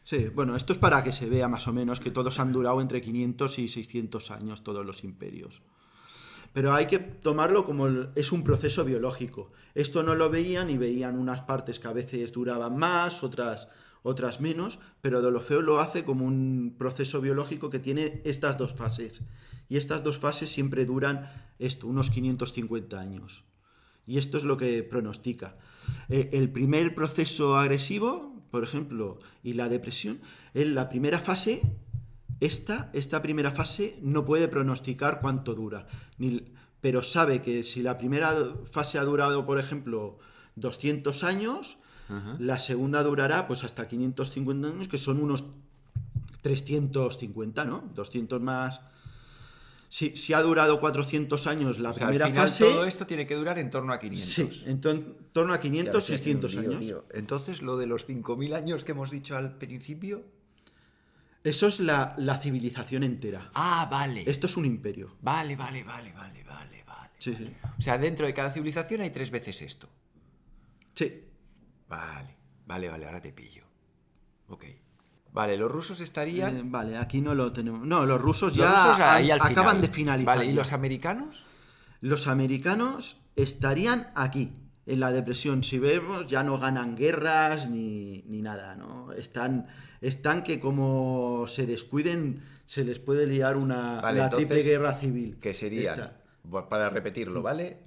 Sí, bueno, esto es para que se vea más o menos que todos han durado entre 500 y 600 años, todos los imperios. Pero hay que tomarlo como es un proceso biológico. Esto no lo veían y veían unas partes que a veces duraban más, otras, otras menos, pero Dolofeo lo hace como un proceso biológico que tiene estas dos fases. Y estas dos fases siempre duran esto, unos 550 años. Y esto es lo que pronostica. Eh, el primer proceso agresivo, por ejemplo, y la depresión, en la primera fase, esta, esta primera fase no puede pronosticar cuánto dura, pero sabe que si la primera fase ha durado, por ejemplo, 200 años, la segunda durará pues hasta 550 años, que son unos 350, ¿no? 200 más si, ha durado 400 años la primera al final, fase. Todo esto tiene que durar en torno a 500. Sí, en torno a 500, 600 años. Entonces, lo de los 5.000 años que hemos dicho al principio. Eso es la, civilización entera. Ah, vale. Esto es un imperio. Vale, vale, vale, vale, vale, vale. Sí, sí. O sea, dentro de cada civilización hay tres veces esto. Sí. Vale, vale, vale, ahora te pillo. Ok. Vale, los rusos estarían. Eh, vale, aquí no lo tenemos. No, los rusos ya acaban de finalizar. Vale, ¿y los americanos? Los americanos estarían aquí, en la depresión. Si vemos, ya no ganan guerras ni, nada, ¿no? Están, están que como se descuiden, se les puede liar una, triple guerra civil. Que sería, para repetirlo, ¿vale?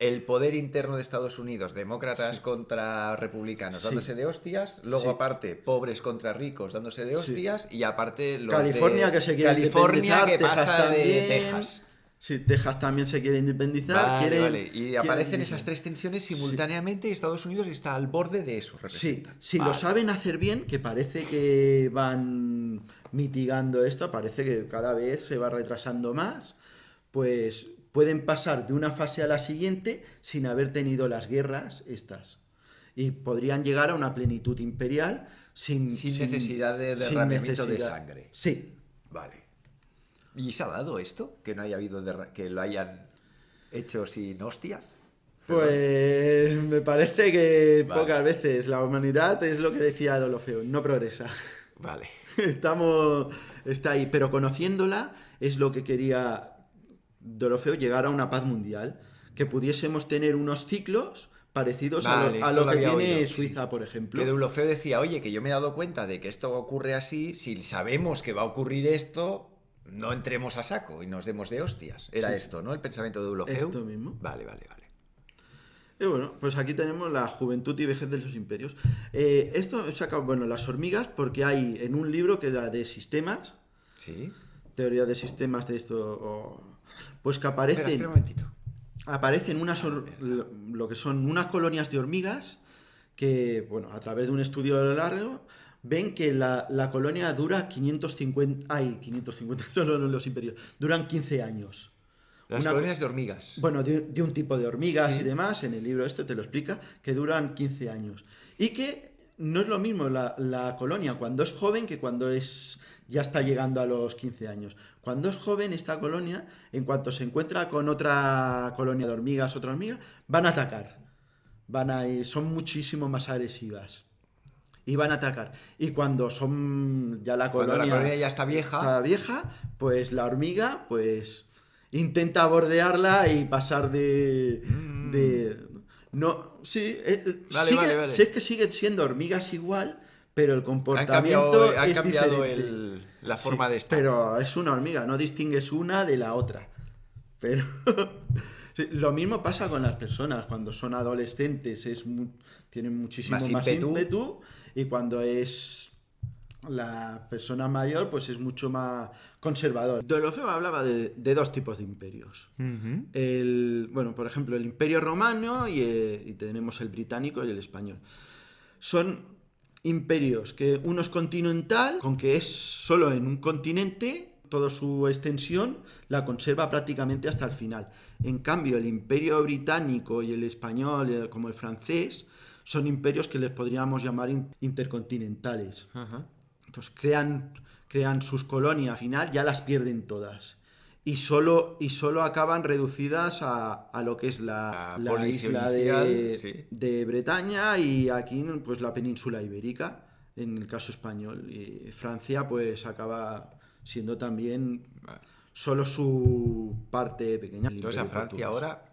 El poder interno de Estados Unidos, demócratas contra republicanos dándose de hostias, luego aparte pobres contra ricos dándose de hostias y aparte los California que se quiere California que pasa de Texas. Sí, Texas también se quiere independizar. Vale, Y aparecen esas tres tensiones simultáneamente y Estados Unidos está al borde de eso. Sí, si lo saben hacer bien, que parece que van mitigando esto, parece que cada vez se va retrasando más, pues pueden pasar de una fase a la siguiente sin haber tenido las guerras estas. Y podrían llegar a una plenitud imperial sin, necesidad de derramamiento de sangre. Sí. Vale. ¿Y se ha dado esto? ¿Que no haya habido que lo hayan hecho sin hostias? Pues me parece que pocas veces la humanidad es lo que decía Dolofeo, no progresa. Vale. Estamos. Está ahí. Pero conociéndola es lo que quería Dorofeo llegar a una paz mundial, que pudiésemos tener unos ciclos parecidos a lo, que tiene Suiza, por ejemplo. Que Deulofeu decía, oye, que yo me he dado cuenta de que esto ocurre así, si sabemos que va a ocurrir esto, no entremos a saco y nos demos de hostias. Era esto, ¿no? El pensamiento de Deulofeu. Esto mismo. Vale, vale, vale. Y bueno, pues aquí tenemos la juventud y vejez de los imperios. Eh, esto he sacado, bueno, las hormigas, porque hay en un libro que era de sistemas. Sí. Teoría de sistemas de esto, pues que aparecen. Aparecen unas lo que son unas colonias de hormigas que, bueno, a través de un estudio largo, ven que la, colonia dura 550. Ay, 550 son los imperios. Duran 15 años. Las colonias de hormigas. Bueno, de, un tipo de hormigas y demás, en el libro este te lo explica, que duran 15 años. Y que no es lo mismo la, la, colonia cuando es joven que cuando es ya está llegando a los 15 años. Cuando es joven, esta colonia, en cuanto se encuentra con otra colonia de hormigas, otra hormiga, van a atacar. Van a ir, son muchísimo más agresivas. Y van a atacar. Y cuando son ya la colonia, la colonia ya está vieja. Está vieja, pues la hormiga, pues intenta bordearla y pasar de. Mm. de no, sí, eh, sé que siguen siendo hormigas igual, pero el comportamiento ha cambiado, la forma de estar. Pero es una hormiga, no distingues una de la otra. Pero lo mismo pasa con las personas cuando son adolescentes, es tienen muchísimo más, ímpetu. y cuando es la persona mayor pues es mucho más conservador. Deulofeu hablaba de, dos tipos de imperios. el, bueno, por ejemplo, el imperio romano eh, y, tenemos el británico y el español. Son imperios que uno es continental, con que es solo en un continente, toda su extensión la conserva prácticamente hasta el final. En cambio, el imperio británico y el español, eh, como el francés, son imperios que les podríamos llamar intercontinentales. Entonces crean, crean sus colonias, al final ya las pierden todas. Y solo, y solo acaban reducidas a, lo que es la, isla de, Bretaña y aquí pues la península ibérica, en el caso español. Y Francia pues acaba siendo también solo su parte pequeña. Entonces a Francia ahora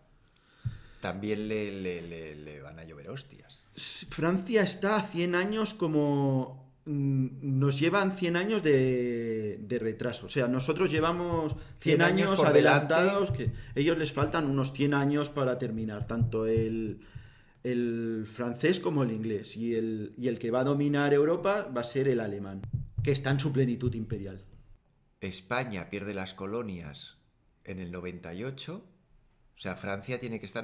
también le, le, van a llover hostias. Francia está a 100 años como nos llevan 100 años de, retraso. O sea, nosotros llevamos 100, años, adelantados, que ellos les faltan unos 100 años para terminar, tanto el, francés como el inglés. Y el, y el que va a dominar Europa va a ser el alemán, que está en su plenitud imperial. España pierde las colonias en el 98 o sea, Francia tiene que estar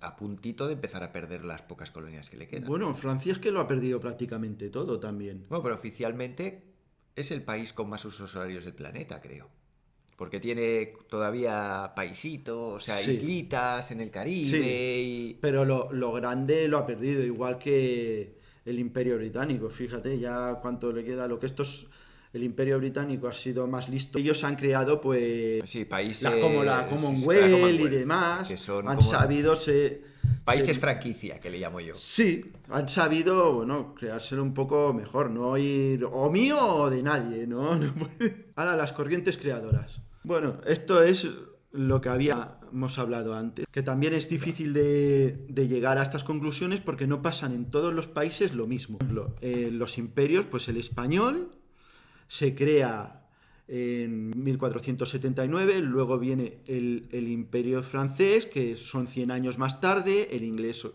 a puntito de empezar a perder las pocas colonias que le quedan. Bueno, Francia es que lo ha perdido prácticamente todo también. Bueno, pero oficialmente es el país con más usos horarios del planeta, creo. Porque tiene todavía paisitos, o sea, islitas en el Caribe. Y... Pero lo, lo grande lo ha perdido, igual que el Imperio Británico. Fíjate ya cuánto le queda. Lo que estos el Imperio Británico ha sido más listo. Ellos han creado, pues, sí, países como la Commonwealth, y demás. Que son han sabido países franquicia, que le llamo yo. Sí, han sabido, bueno, creárselo un poco mejor, no ir o mío o de nadie, ¿no? Ahora las corrientes creadoras. Bueno, esto es lo que habíamos hablado antes, que también es difícil de, llegar a estas conclusiones porque no pasan en todos los países lo mismo. Por ejemplo, eh, los imperios, pues el español se crea en 1479, luego viene el, Imperio francés, que son 100 años más tarde, el inglés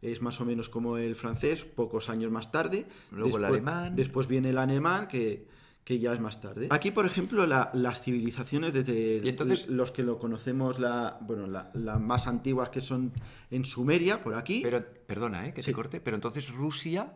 es más o menos como el francés, pocos años más tarde. Luego el alemán. Después viene el alemán, que, ya es más tarde. Aquí, por ejemplo, las civilizaciones desde entonces, los que lo conocemos, la, bueno, las más antiguas que son en Sumeria, por aquí. Pero, perdona, ¿eh? que se corte, pero entonces Rusia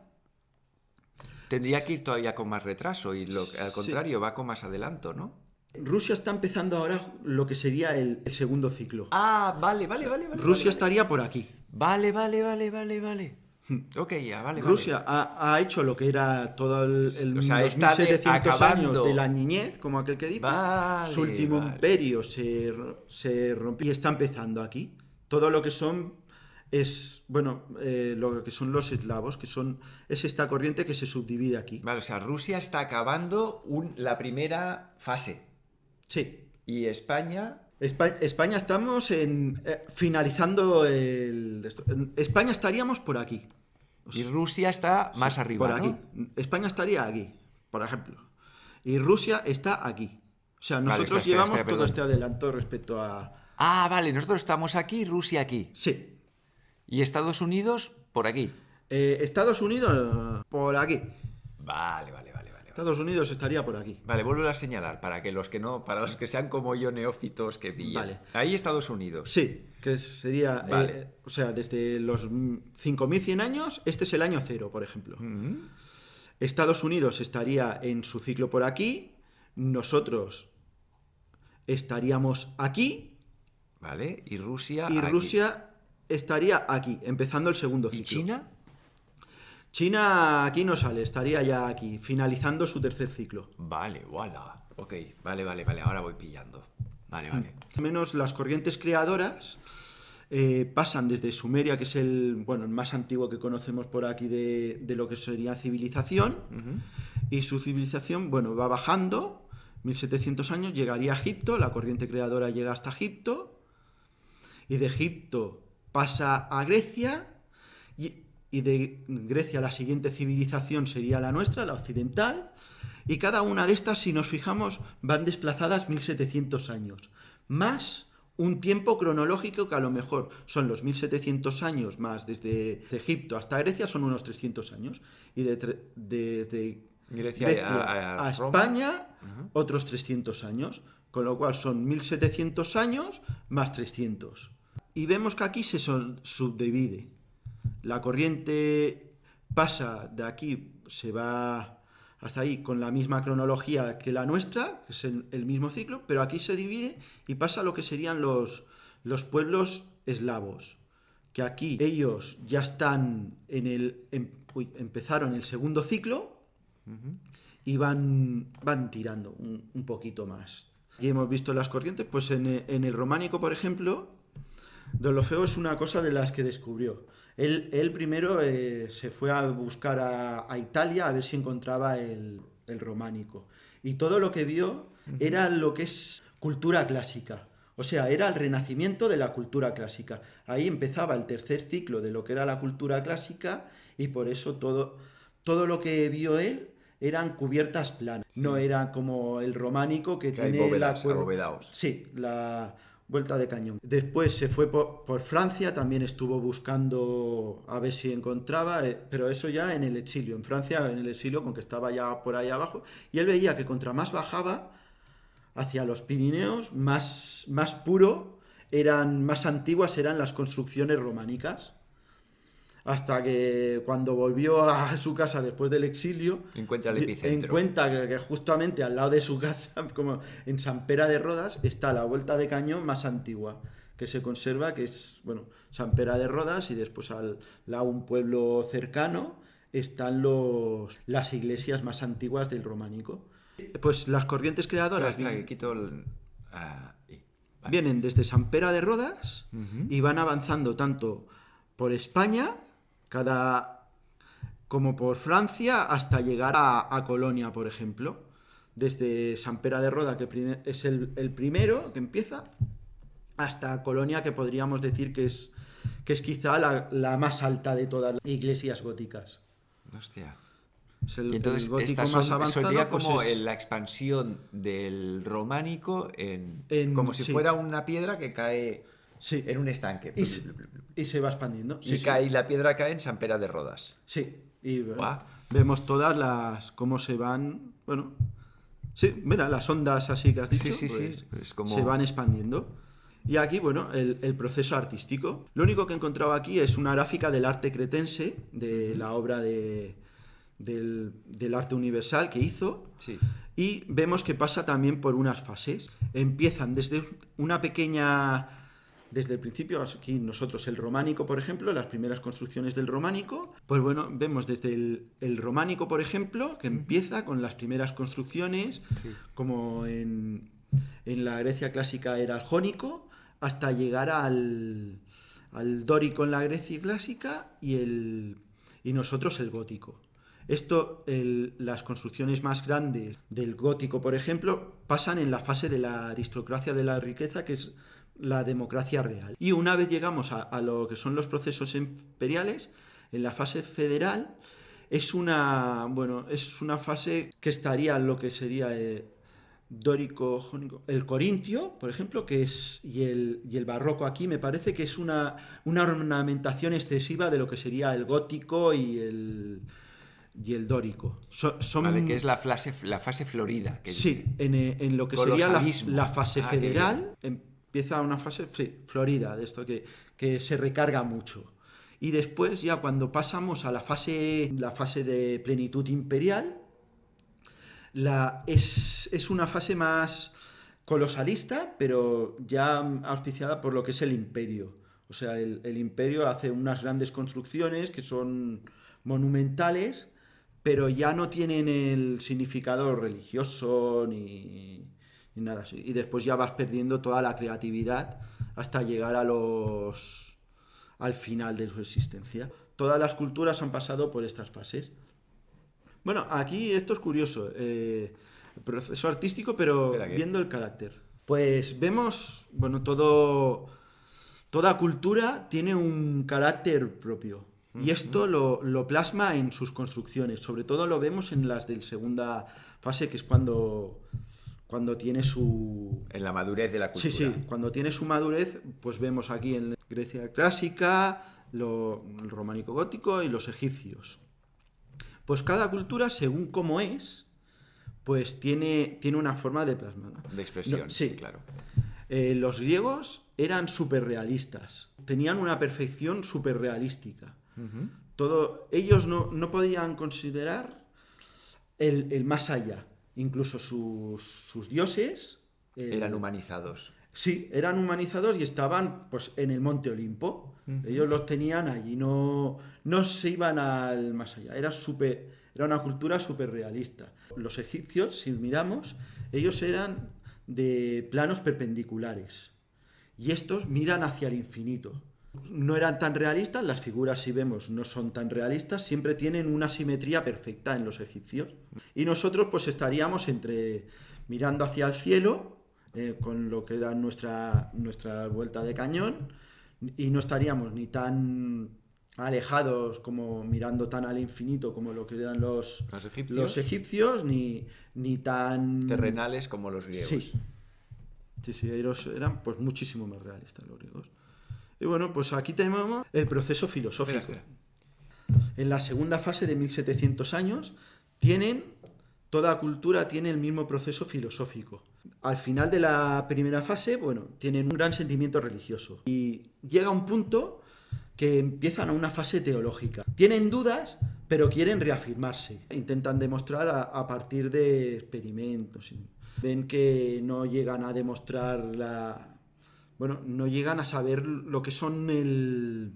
Tendría que ir todavía con más retraso y lo, al contrario, va con más adelanto, ¿no? Rusia está empezando ahora lo que sería el, segundo ciclo. Ah, vale, vale, vale. Rusia estaría por aquí. Vale, vale, vale, vale, vale. Hmm. Ok, ya, vale. Rusia Ha, hecho lo que era todo el, el o sea, está 1700 años de la niñez, como aquel que dice. Su último imperio se, se rompió y está empezando aquí. Todo lo que son es, bueno, eh, lo que son los eslavos, que son, es esta corriente que se subdivide aquí. Vale, o sea, Rusia está acabando la primera fase. Sí. Y España... España, estamos en, eh, finalizando el... España estaríamos por aquí. y Rusia está más arriba. Por aquí. España estaría aquí, por ejemplo. Y Rusia está aquí. O sea, nosotros llevamos todo este adelanto respecto a... Ah, vale, nosotros estamos aquí, Rusia aquí. Sí. ¿Y Estados Unidos por aquí? Eh, Estados Unidos por aquí. Vale, vale, vale, vale. Estados Unidos estaría por aquí. Vale, vuelvo a señalar para que los que no, para los que sean como yo neófitos que pillan. Vale. Ahí Estados Unidos. Sí, que sería, eh, o sea, desde los 5.100 años, este es el año cero, por ejemplo. Estados Unidos estaría en su ciclo por aquí, nosotros estaríamos aquí. Vale, y Rusia. Y Rusia estaría aquí, empezando el segundo ciclo. ¿Y China? China aquí no sale, estaría ya aquí, finalizando su tercer ciclo. Vale, voilà. Ok, vale, vale, vale, ahora voy pillando. Vale, vale. Al menos las corrientes creadoras eh, pasan desde Sumeria, que es el, bueno, el más antiguo que conocemos por aquí de, lo que sería civilización, y su civilización, bueno, va bajando, 1700 años, llegaría a Egipto, la corriente creadora llega hasta Egipto, y de Egipto pasa a Grecia y, de Grecia la siguiente civilización sería la nuestra, la occidental, y cada una de estas, si nos fijamos, van desplazadas 1700 años, más un tiempo cronológico que a lo mejor son los 1700 años más desde Egipto hasta Grecia son unos 300 años y desde Grecia, a, España otros 300 años, con lo cual son 1700 años más 300. Y vemos que aquí se subdivide. La corriente pasa de aquí, se va hasta ahí con la misma cronología que la nuestra, que es el, mismo ciclo, pero aquí se divide y pasa a lo que serían los, los pueblos eslavos, que aquí ellos ya están en el, em, empezaron el segundo ciclo y van, van tirando un, poquito más. Y hemos visto las corrientes, pues en, el románico, por ejemplo, Dolofeo es una cosa de las que descubrió. Él, primero eh, se fue a buscar a, Italia a ver si encontraba el, románico. Y todo lo que vio era lo que es cultura clásica. O sea, era el renacimiento de la cultura clásica. Ahí empezaba el tercer ciclo de lo que era la cultura clásica y por eso todo, todo lo que vio él eran cubiertas planas. No era como el románico que, tiene la Sí, la vuelta de cañón. Después se fue por, Francia, también estuvo buscando a ver si encontraba, eh, pero eso ya en el exilio. En Francia, en el exilio, con que estaba ya por ahí abajo. Y él veía que contra más bajaba hacia los Pirineos, más, más puro, eran más antiguas eran las construcciones románicas hasta que cuando volvió a su casa después del exilio, encuentra el epicentro. Encuentra que, justamente al lado de su casa, como en San Pera de Rodas, está la vuelta de cañón más antigua que se conserva, que es, bueno, San Pera de Rodas y después al lado un pueblo cercano están los, las iglesias más antiguas del románico. Pues las corrientes creadoras... quito ah, vienen desde San Pera de Rodas y van avanzando tanto por España cada como por Francia hasta llegar a, Colonia, por ejemplo. Desde San Pera de Roda, que es el, primero que empieza, hasta Colonia, que podríamos decir que es, que es quizá la, más alta de todas las iglesias góticas. Hostia. Es el, entonces, gótico más avanzado. Sería pues como la expansión del románico en, como si fuera una piedra que cae Sí. En un estanque. Y, se va expandiendo. Y, cae, la piedra cae en San Pera de Rodas. Sí. Y vemos todas las. cómo se van. Bueno. Sí, mira, las ondas así que has dicho. Sí, sí, pues, Se van expandiendo. Y aquí, bueno, el, proceso artístico. Lo único que he encontrado aquí es una gráfica del arte cretense, de la obra de, del, del, arte universal que hizo. Sí. Y vemos que pasa también por unas fases. Empiezan desde una pequeña desde el principio, aquí nosotros el románico, por ejemplo, las primeras construcciones del románico, pues bueno, vemos desde el, románico, por ejemplo, que empieza con las primeras construcciones, como en, la Grecia clásica era el jónico, hasta llegar al, dórico en la Grecia clásica y, el, y nosotros el gótico. Esto, las construcciones más grandes del gótico, por ejemplo, pasan en la fase de la aristocracia de la riqueza, que es la democracia real. Y una vez llegamos a, lo que son los procesos imperiales, en la fase federal, es una, bueno, es una fase que estaría en lo que sería eh, dórico, jónico, el corintio, por ejemplo, que es, y el, y el barroco aquí me parece que es una, una ornamentación excesiva de lo que sería el gótico y el, y el dórico. son, que es la fase, la fase florida. Que sí, en, en, lo que sería la, fase ah, federal, empieza una fase florida, de esto que, que se recarga mucho. Y después, ya cuando pasamos a la fase, la fase de plenitud imperial, la, es, es una fase más colosalista, pero ya auspiciada por lo que es el imperio. O sea, el, el, imperio hace unas grandes construcciones que son monumentales, pero ya no tienen el significado religioso ni, y nada así. Y después ya vas perdiendo toda la creatividad hasta llegar a los al final de su existencia. Todas las culturas han pasado por estas fases. Bueno, aquí esto es curioso. Eh, proceso artístico, pero viendo el carácter. Pues vemos, bueno, todo. Toda cultura tiene un carácter propio. Y esto lo, lo, plasma en sus construcciones. Sobre todo lo vemos en las del segunda fase, que es cuando cuando tiene su... En la madurez de la cultura. Sí, sí, cuando tiene su madurez, pues vemos aquí en Grecia clásica, lo, el románico gótico y los egipcios. Pues cada cultura, según cómo es, pues tiene, tiene una forma de plasmar. De expresión, sí, claro. Eh, los griegos eran súper realistas, tenían una perfección súper realística. Todo, ellos no, no podían considerar el, el, más allá. Incluso sus, sus dioses... eran humanizados. Sí, eran humanizados y estaban pues, en el Monte Olimpo. Ellos los tenían allí, no, no se iban al más allá. Era, super, era una cultura súper realista. Los egipcios, si miramos, ellos eran de planos perpendiculares. Y estos miran hacia el infinito. No eran tan realistas, las figuras, si vemos, no son tan realistas, siempre tienen una simetría perfecta en los egipcios. Y nosotros pues estaríamos entre mirando hacia el cielo eh, con lo que era nuestra, nuestra vuelta de cañón y no estaríamos ni tan alejados como mirando tan al infinito como lo que eran los, los egipcios, ni, ni tan terrenales como los griegos. Sí, sí, sí ellos eran pues muchísimo más realistas los griegos. Y bueno, pues aquí tenemos el proceso filosófico. En la segunda fase de 1700 años tienen toda cultura tiene el mismo proceso filosófico. Al final de la primera fase, bueno, tienen un gran sentimiento religioso. Y llega un punto que empiezan a una fase teológica. Tienen dudas, pero quieren reafirmarse. Intentan demostrar a, partir de experimentos. Ven que no llegan a demostrar la... Bueno, no llegan a saber lo que son el...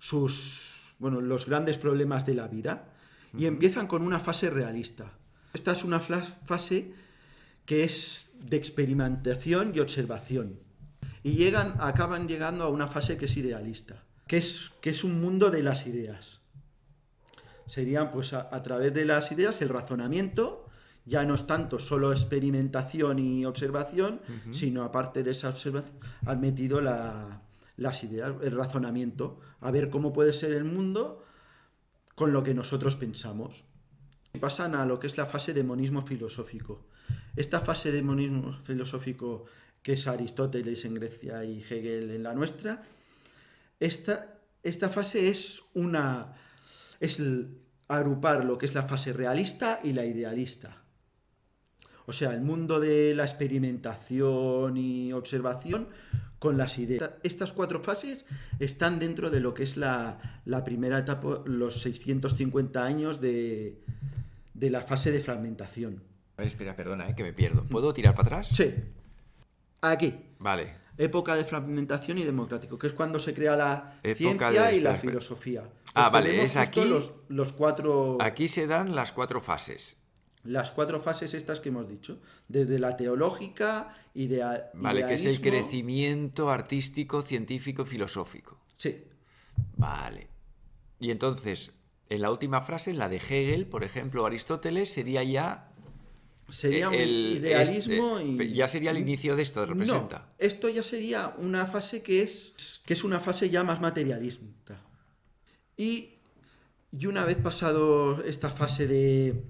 sus... Bueno, los grandes problemas de la vida. Y empiezan con una fase realista. Esta es una fase que es de experimentación y observación. Y llegan, acaban llegando a una fase que es idealista, que es, que es un mundo de las ideas. Serían, pues, a, través de las ideas, el razonamiento, ya no es tanto solo experimentación y observación, sino aparte de esa observación, han metido las ideas, el razonamiento, a ver cómo puede ser el mundo con lo que nosotros pensamos pasan a lo que es la fase de monismo filosófico. Esta fase de monismo filosófico que es Aristóteles en Grecia y Hegel en la nuestra, esta, esta fase es una es agrupar lo que es la fase realista y la idealista. O sea, el mundo de la experimentación y observación con las ideas. Estas cuatro fases están dentro de lo que es la, la primera etapa, los 650 años de, de la fase de fragmentación. A ver, espera, perdona, eh, que me pierdo. ¿Puedo tirar para atrás? Sí. Aquí. Vale. Época de fragmentación y democrático, que es cuando se crea la ciencia y la filosofía. ah, vale, es aquí. Los, cuatro. Aquí se dan las cuatro fases. Las cuatro fases estas que hemos dicho, desde la teológica, idea, Vale, que es el crecimiento artístico, científico, filosófico. Sí. Vale. Y entonces, en la última frase, en la de Hegel, por ejemplo, Aristóteles, sería ya sería un idealismo este, y... Ya sería el inicio de esto, representa. No, esto ya sería una fase que es, que es una fase ya más materialista. Y, y una vez pasado esta fase de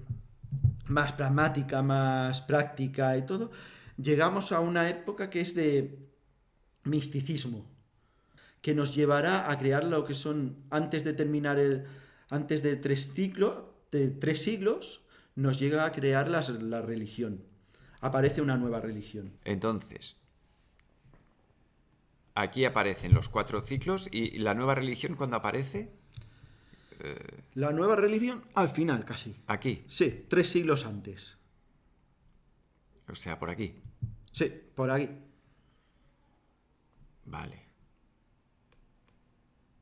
más pragmática, más práctica y todo, llegamos a una época que es de misticismo, que nos llevará a crear lo que son, antes de terminar el, antes de tres, ciclos, de tres siglos, nos llega a crear la religión. Aparece una nueva religión. Entonces, aquí aparecen los cuatro ciclos y la nueva religión cuando aparece... Eh, la nueva religión al final, casi. Aquí. Sí, tres siglos antes. O sea, por aquí. Sí, por aquí. Vale.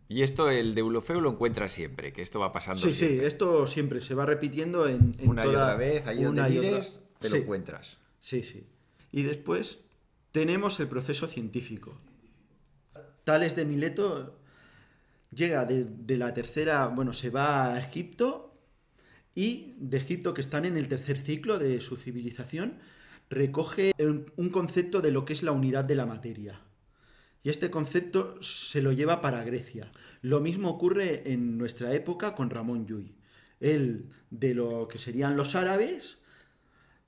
Y esto el de Ulofeu lo encuentra siempre, que esto va pasando. Sí, sí, esto siempre se va repitiendo en, una y otra vez, ahí donde mires, te lo encuentras. Sí, sí. Y después tenemos el proceso científico. Tales de Mileto llega de, la tercera, bueno, se va a Egipto y de Egipto, que están en el tercer ciclo de su civilización, recoge un concepto de lo que es la unidad de la materia. Y este concepto se lo lleva para Grecia. Lo mismo ocurre en nuestra época con Ramón Llull. Él, de lo que serían los árabes,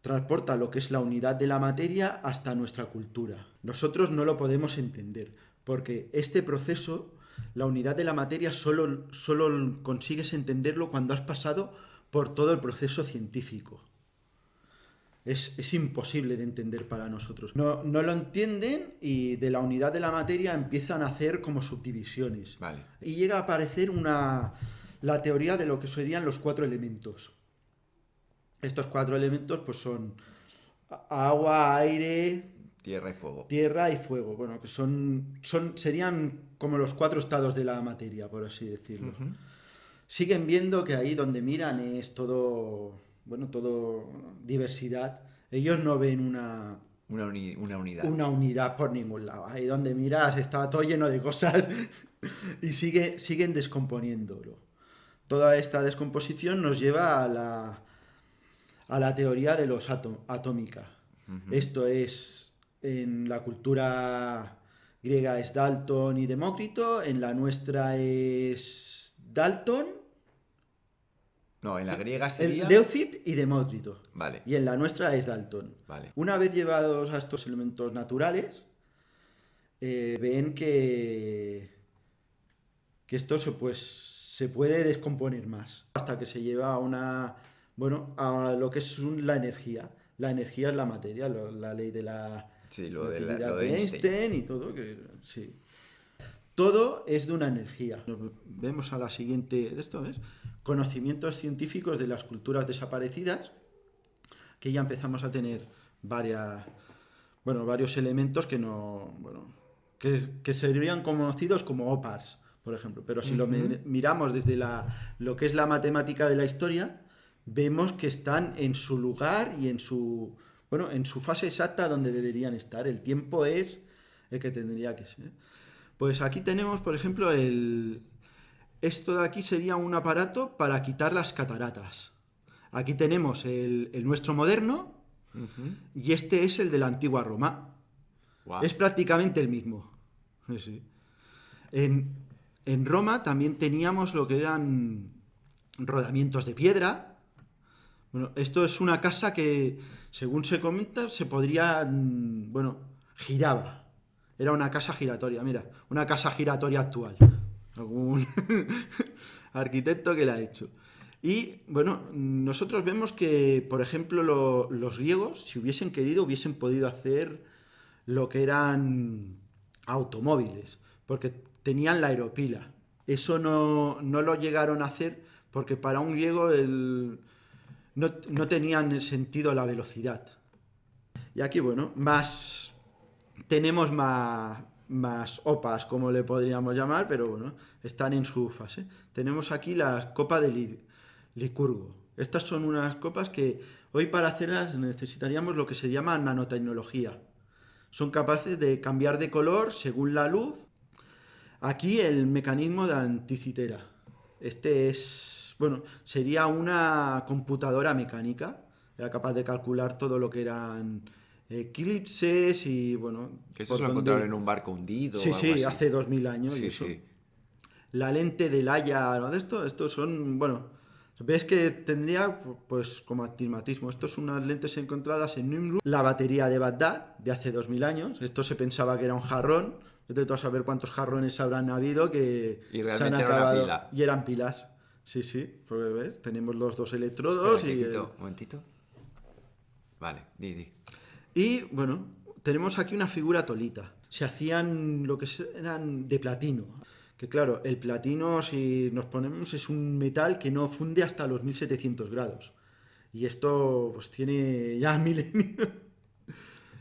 transporta lo que es la unidad de la materia hasta nuestra cultura. Nosotros no lo podemos entender, porque este proceso la unidad de la materia solo, solo consigues entenderlo cuando has pasado por todo el proceso científico. Es, imposible de entender para nosotros. No, lo entienden y de la unidad de la materia empiezan a hacer como subdivisiones. Y llega a aparecer una, la teoría de lo que serían los cuatro elementos. Estos cuatro elementos pues son agua, aire, tierra y fuego. Tierra y fuego, bueno, que son, son serían como los cuatro estados de la materia, por así decirlo. Siguen viendo que ahí donde miran es todo bueno, todo diversidad, ellos no ven una, una, unidad. Una unidad por ningún lado. Ahí donde miras está todo lleno de cosas y sigue, siguen descomponiéndolo. Toda esta descomposición nos lleva a la, a la teoría de los atómica. Esto es en la cultura griega es Dalton y Demócrito, en la nuestra es Dalton no, en la griega sería... Leucip y Demócrito. Vale. Y en la nuestra es Dalton. Vale. Una vez llevados a estos elementos naturales, eh, ven que, que esto se, pues, se puede descomponer más. Hasta que se lleva a una... Bueno, a lo que es la energía. La energía es la materia, la ley de la... Sí, lo de, Einstein. y todo, que sí. Todo es de una energía. Vemos a la siguiente, esto es, conocimientos científicos de las culturas desaparecidas, que ya empezamos a tener varias, bueno, varios elementos que no, bueno, que, serían conocidos como OPARS, por ejemplo. Pero si lo miramos desde la, lo que es la matemática de la historia, vemos que están en su lugar y en su, bueno, en su fase exacta donde deberían estar. El tiempo es el que tendría que ser. Pues aquí tenemos, por ejemplo, el... Esto de aquí sería un aparato para quitar las cataratas. Aquí tenemos el, nuestro moderno y este es el de la antigua Roma. Es prácticamente el mismo. En, en, Roma también teníamos lo que eran rodamientos de piedra. Bueno, esto es una casa que, según se comenta, se podría, mm, bueno, giraba. Era una casa giratoria, mira, una casa giratoria actual. Algún arquitecto que la ha hecho. Y bueno, nosotros vemos que, por ejemplo, los griegos, si hubiesen querido, hubiesen podido hacer lo que eran automóviles, porque tenían la aeropila. Eso no, lo llegaron a hacer porque para un griego el, no, tenían sentido la velocidad. Y aquí, bueno, más tenemos más, más opas, como le podríamos llamar, pero bueno, están en su fase. Tenemos aquí la copa de Licurgo. Estas son unas copas que hoy para hacerlas necesitaríamos lo que se llama nanotecnología. Son capaces de cambiar de color según la luz. Aquí el mecanismo de anticitera. Este es, bueno, sería una computadora mecánica. Era capaz de calcular todo lo que eran eclipses y bueno... eso se lo encontraron en un barco hundido. Sí, sí, hace 2000 años. Sí, sí. La lente del Haya, ¿no? De esto, estos son, bueno, ves que tendría pues como astigmatismo. Estos son unas lentes encontradas en Nimrud. La batería de Bagdad de hace 2000 años. Esto se pensaba que era un jarrón. Vete tú a saber cuántos jarrones habrán habido que y se han acabado. Y eran pilas. Sí, sí, porque ves, tenemos los dos electrodos y... Un momentito. Vale, di, y bueno, tenemos aquí una figura tolita. Se hacían lo que eran de platino. Que claro, el platino, si nos ponemos, es un metal que no funde hasta los 1700 grados. Y esto pues tiene ya milenios.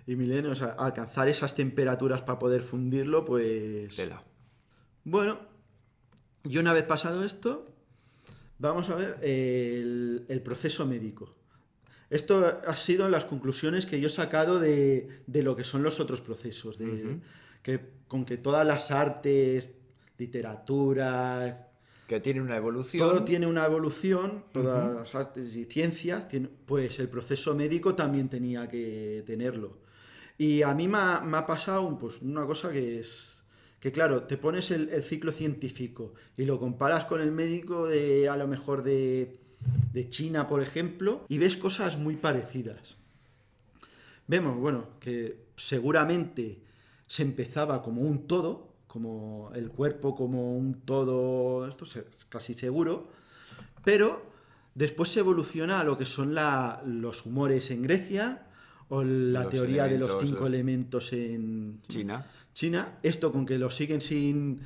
y milenios. alcanzar esas temperaturas para poder fundirlo, pues... Bueno, y una vez pasado esto, vamos a ver el proceso médico. Esto ha sido las conclusiones que yo he sacado de, lo que son los otros procesos, de, que, con que todas las artes, literatura... Que tiene una evolución. Todo tiene una evolución, todas las artes y ciencias, pues el proceso médico también tenía que tenerlo. Y a mí me ha, pasado pues, una cosa que es que claro, te pones el, el, ciclo científico y lo comparas con el médico de a lo mejor de, de China, por ejemplo, y ves cosas muy parecidas. Vemos, bueno, que seguramente se empezaba como un todo, como el cuerpo como un todo, esto es casi seguro, pero después se evoluciona a lo que son los humores en Grecia o la teoría de los cinco elementos en China. China, esto con que los siguen sin,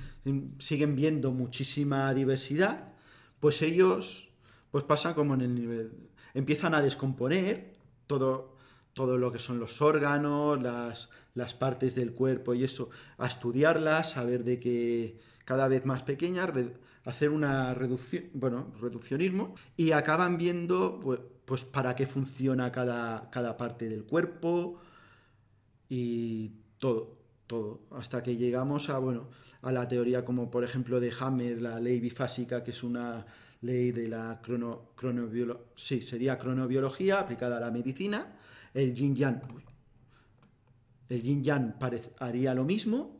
siguen viendo muchísima diversidad, pues ellos pues pasan como en el nivel empiezan a descomponer todo todo lo que son los órganos, las, las partes del cuerpo y eso, a estudiarlas, a ver de que cada vez más pequeñas, hacer una reducción, bueno, reduccionismo, y acaban viendo pues, pues para qué funciona cada, cada parte del cuerpo y todo, todo, hasta que llegamos a, bueno, a la teoría como por ejemplo de Hammer, la ley bifásica, que es una ley de la crono, sí, sería cronobiología aplicada a la medicina, el yin yang. El yin yang haría lo mismo.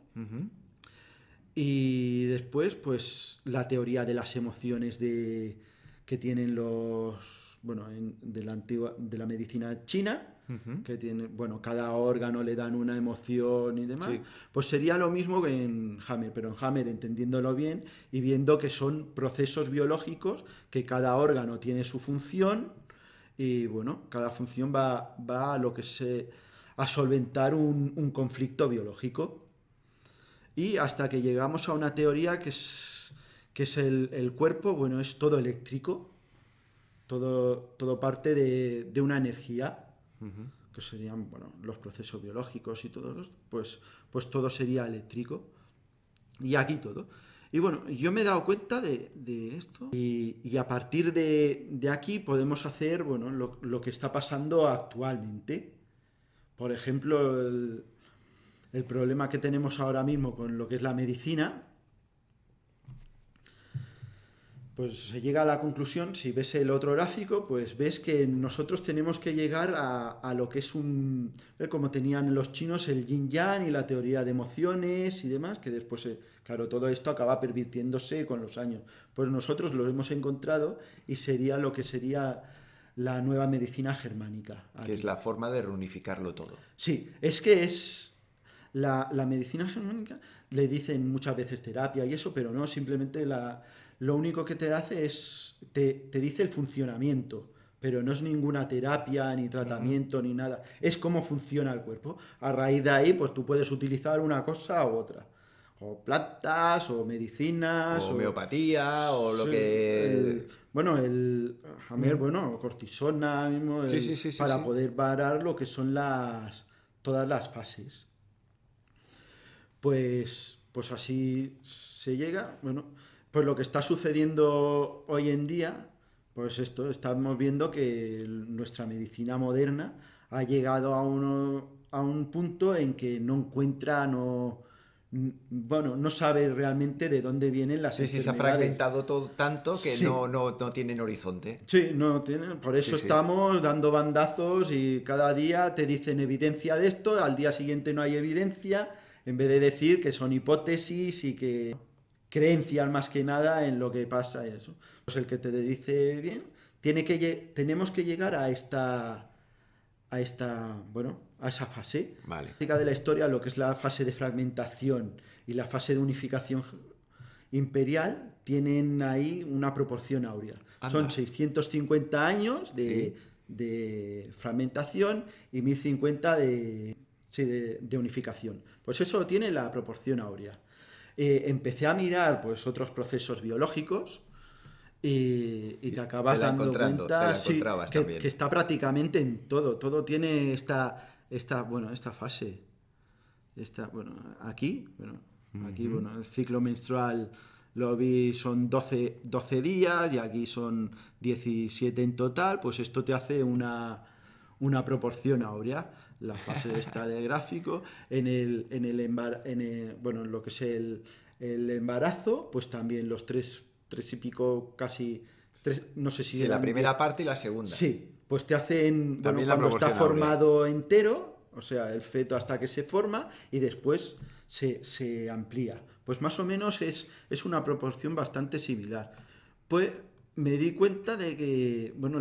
Y después, pues, la teoría de las emociones de, que tienen los, bueno, de la antigua, de la medicina china, que tiene, bueno, cada órgano le dan una emoción y demás, pues sería lo mismo que en Hammer, pero en Hammer entendiéndolo bien y viendo que son procesos biológicos, que cada órgano tiene su función y, bueno, cada función va, va a lo que se a solventar un, conflicto biológico. Y hasta que llegamos a una teoría que es, que es el, cuerpo, bueno, es todo eléctrico, todo, todo parte de, una energía, que serían bueno, los procesos biológicos y todos, pues, pues todo sería eléctrico. Y aquí todo. Y bueno, yo me he dado cuenta de, esto y, a partir de, aquí podemos hacer bueno, lo, lo, que está pasando actualmente. Por ejemplo, el, problema que tenemos ahora mismo con lo que es la medicina, pues se llega a la conclusión, si ves el otro gráfico, pues ves que nosotros tenemos que llegar a, lo que es un, ¿eh? como tenían los chinos el yin yang y la teoría de emociones y demás, que después, eh, claro, todo esto acaba pervirtiéndose con los años. Pues nosotros lo hemos encontrado y sería lo que sería la nueva medicina germánica. Que es la forma de reunificarlo todo. Sí, es que es la, medicina germánica, le dicen muchas veces terapia y eso, pero no, simplemente la, lo único que te hace es, te, dice el funcionamiento, pero no es ninguna terapia, ni tratamiento, ni nada. Es cómo funciona el cuerpo. A raíz de ahí, pues tú puedes utilizar una cosa u otra o plantas, o medicinas. O homeopatía, o, lo que. bueno, el. Hammer, mm. bueno, cortisona mismo. para poder parar lo que son las. todas las fases. Pues. Pues así se llega. Bueno, pues lo que está sucediendo hoy en día. Pues esto, estamos viendo que nuestra medicina moderna ha llegado a, uno, a un punto en que no encuentra, no, bueno, no sabe realmente de dónde vienen las sí, Sí, se ha fragmentado todo tanto que no, no, no, tienen horizonte. Sí, no tienen. Por eso estamos dando bandazos y cada día te dicen evidencia de esto, al día siguiente no hay evidencia, en vez de decir que son hipótesis y que creencias más que nada en lo que pasa eso. Pues el que te dice bien, tiene que tenemos que llegar a esta a esta, bueno, a esa fase. Vale. de la historia, lo que es la fase de fragmentación y la fase de unificación imperial, tienen ahí una proporción áurea. Son 650 años de, fragmentación y 1050 de, de, unificación. Pues eso tiene la proporción áurea. Eh, empecé a mirar pues, otros procesos biológicos y, te acabas dando cuenta que, está prácticamente en todo. Todo tiene esta, esta, bueno, esta fase. Esta, bueno, aquí, bueno, aquí, bueno, el ciclo menstrual lo vi son 12, 12 días y aquí son 17 en total, pues esto te hace una, una proporción áurea. La fase esta de gráfico, en el, en el, en el bueno, en lo que es el, el embarazo, pues también los tres tres y pico, casi, tres, no sé si... Sí, la primera parte y la segunda. Sí, pues te hacen, bueno, cuando está formado entero, o sea, el feto hasta que se forma y después se, amplía. Pues más o menos es, es, una proporción bastante similar. Pues me di cuenta de que, bueno,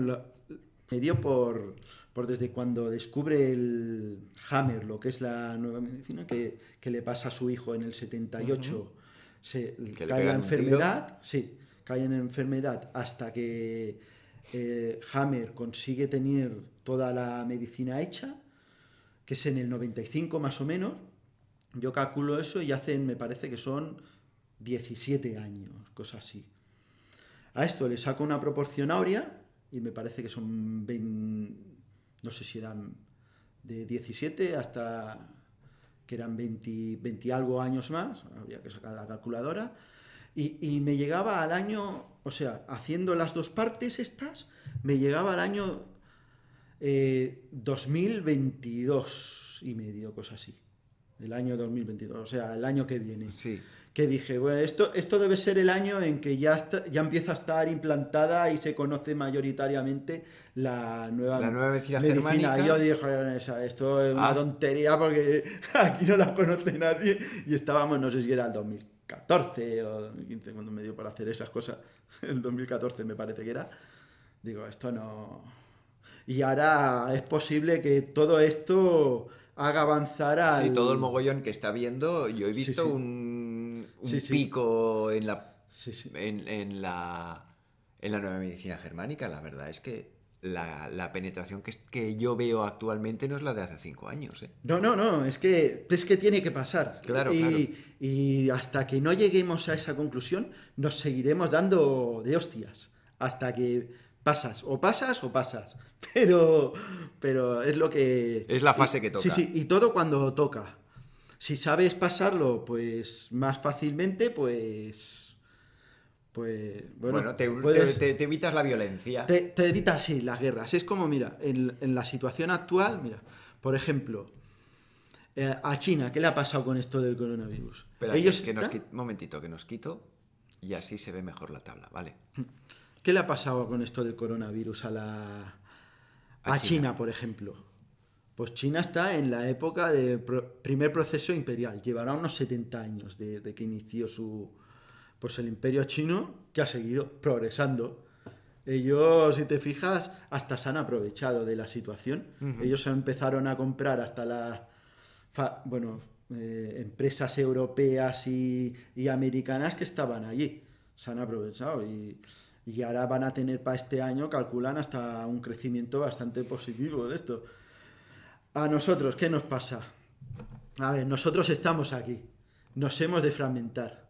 Me dio por, por desde cuando descubre el Hammer, lo que es la nueva medicina, que, le pasa a su hijo en el 78, se cae la enfermedad, sí, cae en enfermedad hasta que eh, Hammer consigue tener toda la medicina hecha, que es en el 95 más o menos. Yo calculo eso y hacen, me parece que son 17 años, cosas así. A esto le saco una proporción áurea y me parece que son 20, no sé si eran de 17 hasta que eran 20, 20 algo años más, habría que sacar la calculadora, y, me llegaba al año, o sea, haciendo las dos partes estas, me llegaba al año 2022 eh, y medio, cosa así. El año 2022, o sea, el año que viene. Sí que dije, bueno, esto, esto debe ser el año en que ya, ya empieza a estar implantada y se conoce mayoritariamente la nueva, la nueva medicina, germánica. Yo dije, esto es una ah. tontería porque aquí no la conoce nadie. Y estábamos, no sé si era el 2014 o 2015 cuando me dio para hacer esas cosas. El 2014 me parece que era. Digo, esto no... Y ahora es posible que todo esto haga avanzar a... Sí, todo el mogollón que está viendo, yo he visto un, pico en la, en, la en la nueva medicina germánica. La verdad es que la, penetración que, que, yo veo actualmente no es la de hace cinco años. ¿eh? No, no, no, es que, es que tiene que pasar. Claro, y, claro. y hasta que no lleguemos a esa conclusión, nos seguiremos dando de hostias. Hasta que pasas, o pasas o pasas. Pero, pero es lo que... Es la fase que toca. Sí, sí, y todo cuando toca. Si sabes pasarlo, pues más fácilmente, pues... Pues, bueno, te, evitas la violencia. Te, evitas, sí, las guerras. Es como, mira, en, la situación actual, mira, por ejemplo, eh, a China, ¿qué le ha pasado con esto del coronavirus? Ellos que, nos, momentito, que nos quito y así se ve mejor la tabla, ¿vale? ¿Qué le ha pasado con esto del coronavirus a la a, China. por ejemplo? Pues China está en la época del primer proceso imperial. Llevará unos 70 años de, que inició su pues el imperio chino que ha seguido progresando. Ellos, si te fijas, hasta se han aprovechado de la situación. Ellos empezaron a comprar hasta las bueno, eh, empresas europeas y, y americanas que estaban allí. Se han aprovechado y y ahora van a tener para este año, calculan hasta un crecimiento bastante positivo de esto. A nosotros, ¿qué nos pasa? A ver, nosotros estamos aquí, nos hemos de fragmentar.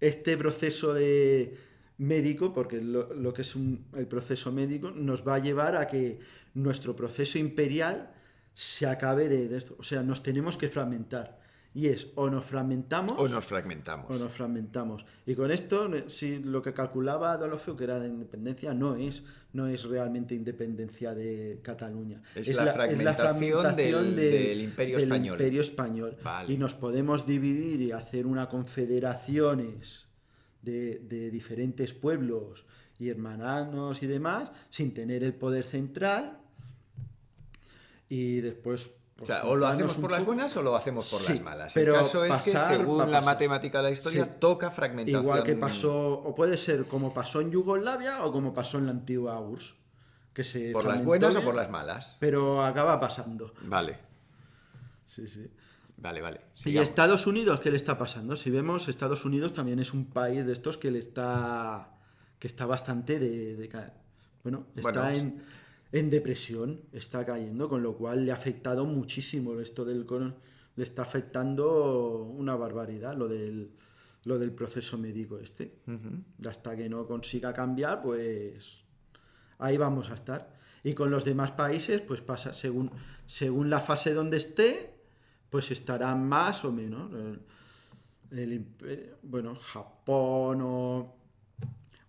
Este proceso de médico, porque lo, que es el proceso médico, nos va a llevar a que nuestro proceso imperial se acabe de, de esto. O sea, nos tenemos que fragmentar. Y es o nos fragmentamos. O nos fragmentamos. O nos fragmentamos. Y con esto, si lo que calculaba Adolfo, que era la independencia, no es, no es realmente independencia de Cataluña. Es, la, fragmentación, del, Imperio Español. Imperio Español. Y nos podemos dividir y hacer una confederaciones de, de diferentes pueblos y hermananos y demás, sin tener el poder central. Y después o sea, o lo hacemos por las buenas o lo hacemos por las malas. Pero el caso es que, según la matemática de la historia, toca fragmentación. Igual que pasó, o puede ser como pasó en Yugoslavia o como pasó en la antigua URSS. Que se ¿Por las buenas o por las malas? Pero acaba pasando. Vale. Sí, sí. Vale, vale. ¿Y Estados Unidos qué le está pasando? Si vemos, Estados Unidos también es un país de estos que le está. que está bastante de. bueno, está en en depresión, está cayendo, con lo cual le ha afectado muchísimo esto del le está afectando una barbaridad lo del, lo del proceso médico este. Hasta que no consiga cambiar, pues ahí vamos a estar. Y con los demás países, pues pasa según, según la fase donde esté, pues estará más o menos. El, bueno, Japón o,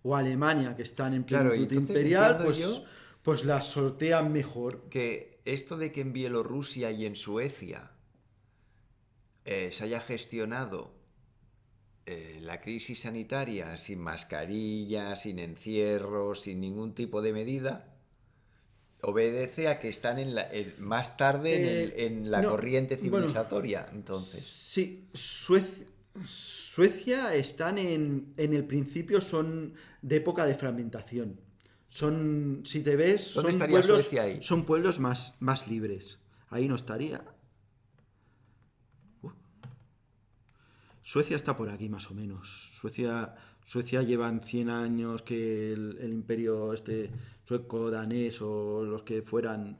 o, Alemania, que están en plenitud imperial, pues pues las sortean mejor. Que esto de que en Bielorrusia y en Suecia eh, se haya gestionado eh, la crisis sanitaria sin mascarilla, sin encierro, sin ningún tipo de medida, obedece a que están en más tarde en, eh, la corriente civilizatoria. entonces. Sí, Suecia, Suecia están en, en el principio son de época de fragmentación. Son, si te ves, ¿Dónde son estaría pueblos, Suecia ahí? son pueblos más, más libres. Ahí no estaría. Uh. Suecia está por aquí más o menos. Suecia, Suecia llevan 100 años que el, el imperio este sueco, danés o los que fueran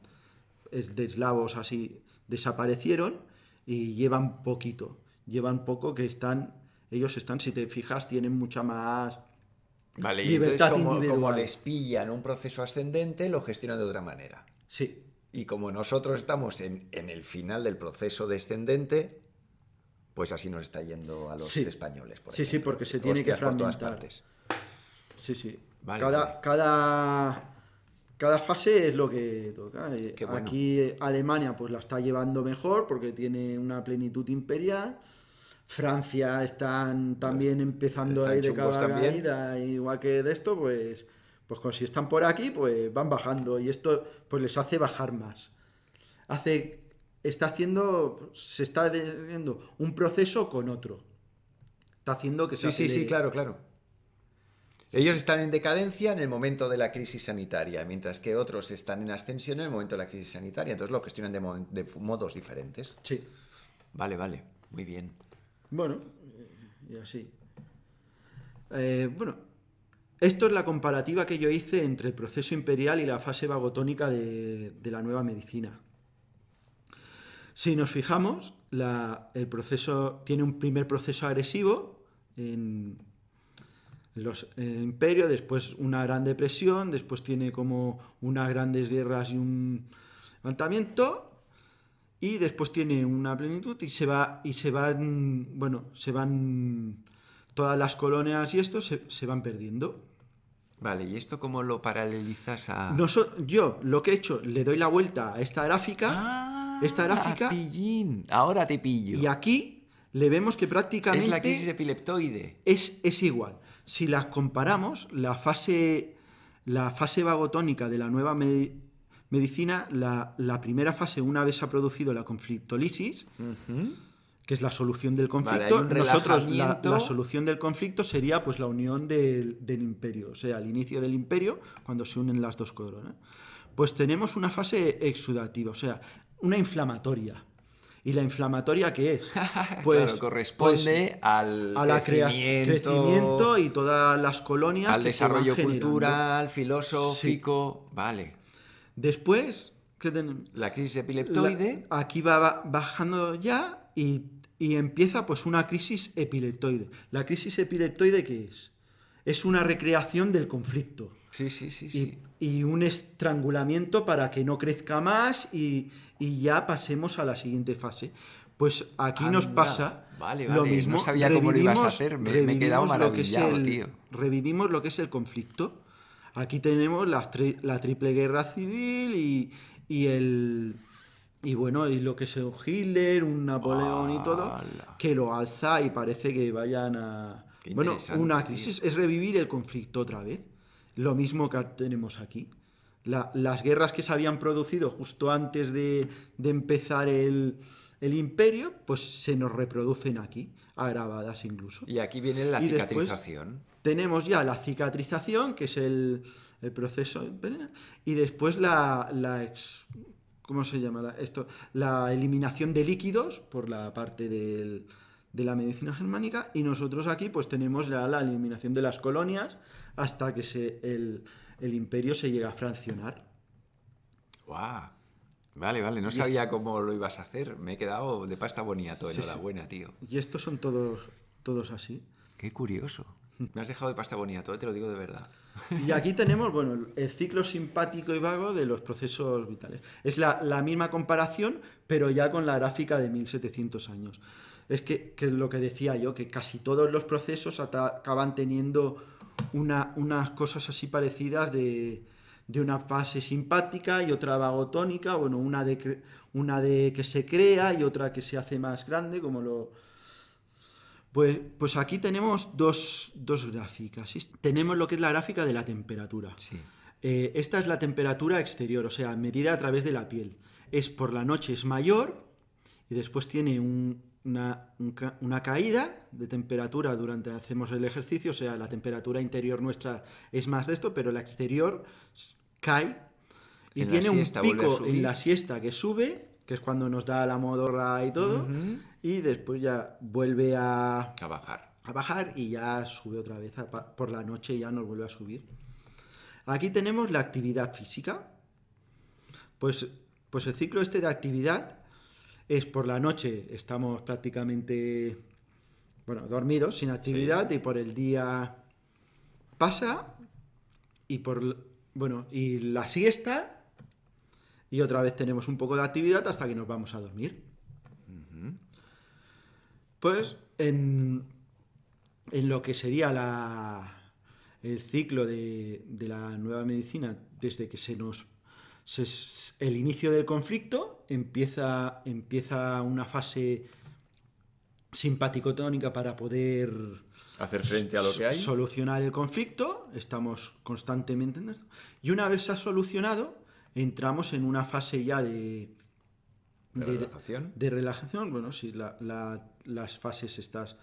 de eslavos así desaparecieron y llevan poquito. Llevan poco que están, ellos están, si te fijas, tienen mucha más Vale, y Libertad entonces como, como les pillan un proceso ascendente, lo gestionan de otra manera. Sí, Y como nosotros estamos en, en el final del proceso descendente, pues así nos está yendo a los Sí. españoles. por Sí, sí, ejemplo. porque se tiene que Hostias por todas fragmentar. partes. sí, sí. Vale, cada, vale. cada, cada fase es lo que toca. Eh, Qué. Aquí Alemania pues la está llevando mejor porque tiene una plenitud imperial. Francia están también empezando están ahí de también. cabalgada, igual que de esto, pues, pues con, si están por aquí, pues van bajando y esto pues les hace bajar más. Hace, está haciendo, se está haciendo un proceso con otro. Está haciendo que se Sí, sí, sí, claro, claro. Ellos están en decadencia en el momento de la crisis sanitaria, mientras que otros están en ascensión en el momento de la crisis sanitaria. Entonces lo gestionan de, de modos diferentes. Sí. Vale, vale. Muy bien. Bueno, eh, y así. Eh, bueno, esto es la comparativa que yo hice entre el proceso imperial y la fase vagotónica de, la nueva medicina. Si nos fijamos, el proceso tiene un primer proceso agresivo en los en el imperio, después una gran depresión, después tiene como unas grandes guerras y un levantamiento, y después tiene una plenitud y se va y se van bueno se van todas las colonias y esto se, se van perdiendo Vale, ¿y esto cómo lo paralelizas a...? Noso- yo lo que he hecho le doy la vuelta a esta gráfica Ah, esta gráfica pillín. Ahora te pillo. y aquí le vemos que es prácticamente la crisis epileptoide. es, es igual si las comparamos la fase la fase vagotónica de la nueva me- medicina la, la primera fase una vez se ha producido la conflictolisis que es la solución del conflicto. Nosotros, la, solución del conflicto sería pues la unión del, del imperio, o sea, el inicio del imperio, cuando se unen las dos coronas. Pues tenemos una fase exudativa, o sea, una inflamatoria. ¿Y la inflamatoria qué es? claro, corresponde al pues, a la crea- crecimiento, crecimiento y todas las colonias al que se van desarrollo cultural, filosófico. Vale. Después, ¿qué tenemos? La crisis epileptoide. La- aquí va ba- bajando ya y, y empieza pues una crisis epileptoide. ¿La crisis epileptoide qué es? Es una recreación del conflicto Sí, sí, sí, y, sí. y un estrangulamiento para que no crezca más y, y ya pasemos a la siguiente fase. Pues aquí nos pasa Vale, lo vale, no mismo. sabía cómo lo ibas a hacer, me- me he quedado lo que es maravillado, el- tío. Revivimos lo que es el conflicto. Aquí tenemos la, tri- la triple guerra civil y, y el y bueno, y lo que es un Hitler, un Napoleón y todo, que lo alza y parece que vayan a... Qué Bueno, una tío. crisis es revivir el conflicto otra vez. Lo mismo que tenemos aquí. La- las guerras que se habían producido justo antes de, de empezar el, el imperio, pues se nos reproducen aquí, agravadas incluso. Y aquí viene la Y cicatrización. Tenemos ya la cicatrización, que es el, el proceso, y después la, la ex- ¿cómo se llama la- esto? La eliminación de líquidos por la parte del- de la medicina germánica, y nosotros aquí pues tenemos ya la eliminación de las colonias hasta que se, el, el imperio se llega a fraccionar. ¡Guau! Vale, vale, no sabía cómo lo ibas a hacer. Me he quedado de pasta boniato. Sí, sí. Enhorabuena, tío. Y estos son todos, todos así. Qué curioso. Me has dejado de pasta boniato, eh, te lo digo de verdad. Y aquí tenemos, bueno, el ciclo simpático y vago de los procesos vitales. Es la, la misma comparación, pero ya con la gráfica de 1700 años. Es que, que lo que decía yo, que casi todos los procesos acaban teniendo una- unas cosas así parecidas de, de una fase simpática y otra vagotónica, bueno, una de, una de que se crea y otra que se hace más grande, como lo, pues, pues aquí tenemos dos, dos gráficas. ¿sí? Tenemos lo que es la gráfica de la temperatura. Sí. Eh, esta es la temperatura exterior, o sea, medida a través de la piel. Es por la noche es mayor y después tiene un, una, caída de temperatura durante hacemos el ejercicio, o sea, la temperatura interior nuestra es más de esto, pero la exterior cae y tiene un pico en la siesta que sube, que es cuando nos da la modorra y todo, y después ya vuelve a, a bajar. A bajar y ya sube otra vez por la noche y ya nos vuelve a subir. Aquí tenemos la actividad física. Pues, pues el ciclo este de actividad es por la noche estamos prácticamente bueno, dormidos, sin actividad, y por el día pasa, y por bueno, y la siesta, y otra vez tenemos un poco de actividad hasta que nos vamos a dormir. Pues en, en, lo que sería la, el ciclo de, de la nueva medicina, desde que se nos el inicio del conflicto empieza, empieza una fase simpático-tónica para poder hacer frente a lo que hay. Solucionar el conflicto, estamos constantemente en esto. Y una vez se ha solucionado, entramos en una fase ya de... ¿De, relajación? De relajación, bueno, sí, las fases estas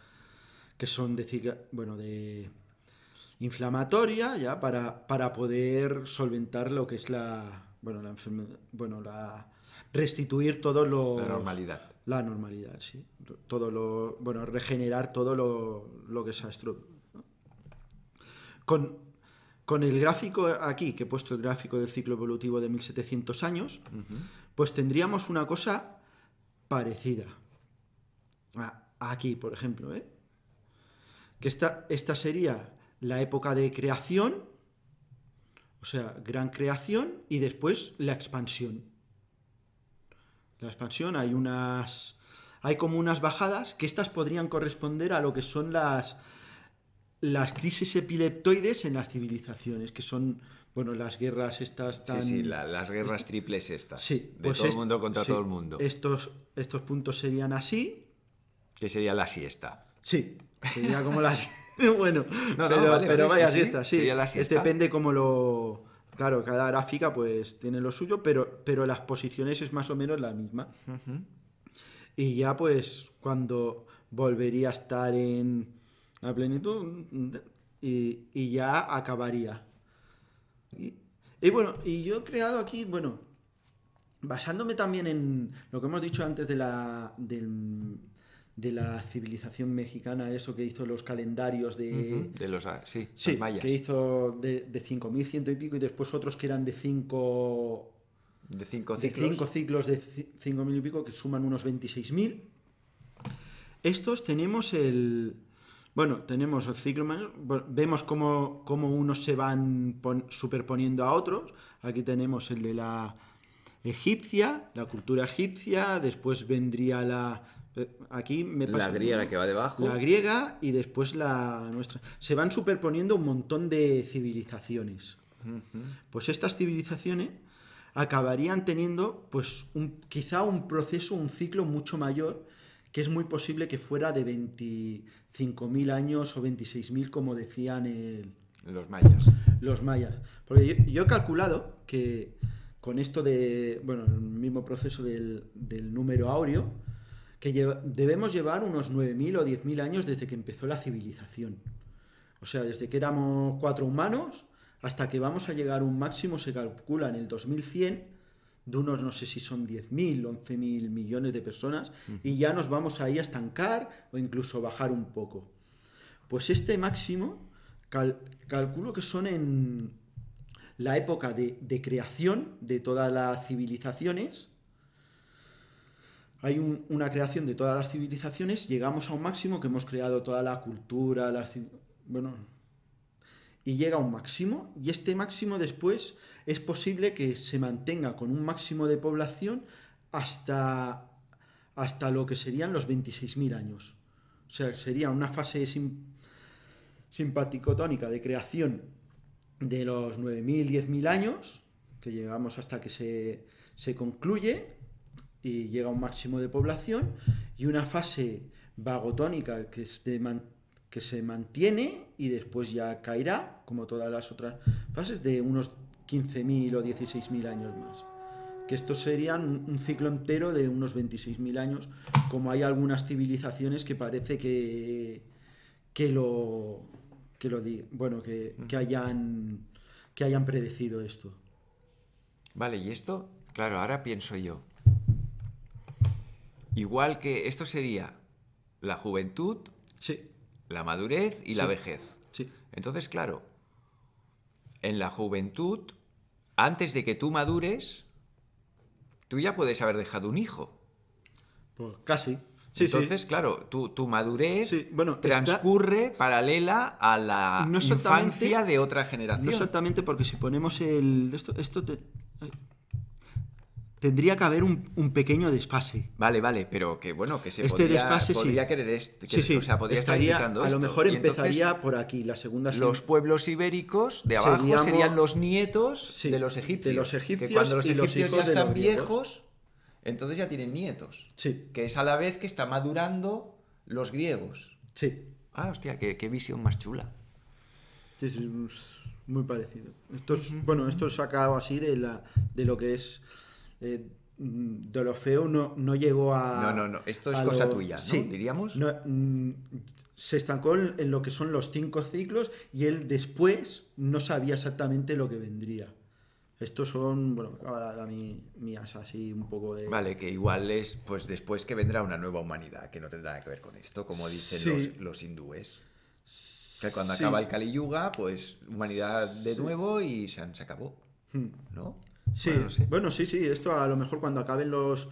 que son de, bueno, de inflamatoria, ya para, para poder solventar lo que es la, bueno, la enfermedad, bueno, la restituir todo lo... La normalidad. La normalidad, sí. Todo lo, bueno, regenerar todo lo, que se ha con, con el gráfico aquí, que he puesto el gráfico del ciclo evolutivo de 1700 años, pues tendríamos una cosa parecida. aquí, por ejemplo, ¿eh? que esta, esta sería la época de creación o sea, gran creación y después la expansión. La expansión hay unas... Hay como unas bajadas que estas podrían corresponder a lo que son las, las crisis epileptoides en las civilizaciones, que son, bueno, las guerras estas tan... Sí, sí, las guerras triples estas. Sí. De pues todo el mundo contra todo el mundo. Estos, estos puntos serían así. Que sería la siesta. Sí, sería como la siesta. bueno, pero, vaya siesta, sí. depende cómo lo. Claro, cada gráfica pues tiene lo suyo, pero, pero las posiciones es más o menos la misma. Y ya pues cuando volvería a estar en la plenitud y, ya acabaría. Y, bueno, y yo he creado aquí, bueno, basándome también en lo que hemos dicho antes de la, del de la civilización mexicana, eso que hizo los calendarios de... De los, ah, sí, mayas. que hizo de, de 5.100 y pico y después otros que eran de 5... De 5 ciclos. De 5 ciclos de 5.000 y pico que suman unos 26.000. Estos tenemos el... Bueno, tenemos el ciclo mayor, vemos cómo, cómo unos se van superponiendo a otros. Aquí tenemos el de la egipcia, la cultura egipcia, después vendría la aquí me pasa. La griega que va debajo. La griega y después la nuestra. Se van superponiendo un montón de civilizaciones. Pues estas civilizaciones acabarían teniendo, pues, un, quizá un proceso, un ciclo mucho mayor, que es muy posible que fuera de 25.000 años o 26.000, como decían el, los mayas. Los mayas. Porque yo, he calculado que con esto de, bueno, el mismo proceso del, del número áureo, que debemos llevar unos 9.000 o 10.000 años desde que empezó la civilización. O sea, desde que éramos cuatro humanos hasta que vamos a llegar a un máximo, se calcula en el 2100, de unos, no sé si son 10.000, 11.000 millones de personas, y ya nos vamos ahí a estancar o incluso bajar un poco. Pues este máximo, calculo que son en la época de, de creación de todas las civilizaciones, hay una creación de todas las civilizaciones, llegamos a un máximo que hemos creado toda la cultura, bueno, y llega a un máximo, y este máximo después es posible que se mantenga con un máximo de población hasta, hasta lo que serían los 26.000 años. O sea, sería una fase simpático-tónica de creación de los 9.000, 10.000 años, que llegamos hasta que se, se concluye, y llega a un máximo de población y una fase vagotónica que, que se mantiene y después ya caerá, como todas las otras fases, de unos 15.000 o 16.000 años más. que esto serían un ciclo entero de unos 26.000 años, como hay algunas civilizaciones que parece que, que lo que lo bueno, que, que, hayan que hayan predecido esto. Vale, y esto, claro, ahora pienso yo. Igual que esto sería la juventud, sí. la madurez y la vejez. Sí. Entonces, claro, en la juventud, antes de que tú madures, tú ya puedes haber dejado un hijo. Pues casi. Entonces, claro, tu, madurez transcurre paralela a la infancia de otra generación. No exactamente porque si ponemos el... Esto, esto tendría que haber un, pequeño desfase. Vale, vale, pero que bueno, que se este podría, desfase, podría querer esto. sí, sí, o sea, podría estaría, estar A lo mejor empezaría por aquí, la segunda... Los pueblos ibéricos de abajo serían los nietos de los egipcios. De los egipcios que cuando los egipcios ya están viejos entonces ya tienen nietos. Sí. Que es a la vez que está madurando los griegos. Sí. Ah, hostia, qué, visión más chula. Sí, sí, muy parecido. Esto es, bueno, esto es sacado así de, la, de lo que es... Eh, Dolofeo no, no llegó a. No, no, no. Esto es cosa tuya, ¿no? Sí, diríamos. Mm, se estancó en, lo que son los cinco ciclos y él después no sabía exactamente lo que vendría. Estos son, bueno, ahora mi, mías así un poco de... Vale, que igual es, pues después que vendrá una nueva humanidad, que no tendrá nada que ver con esto, como dicen los, hindúes. Que cuando acaba el Kali Yuga, pues humanidad de nuevo y se, se acabó. Hmm. ¿No? Sí, bueno, sí, sí, esto a lo mejor cuando acaben los...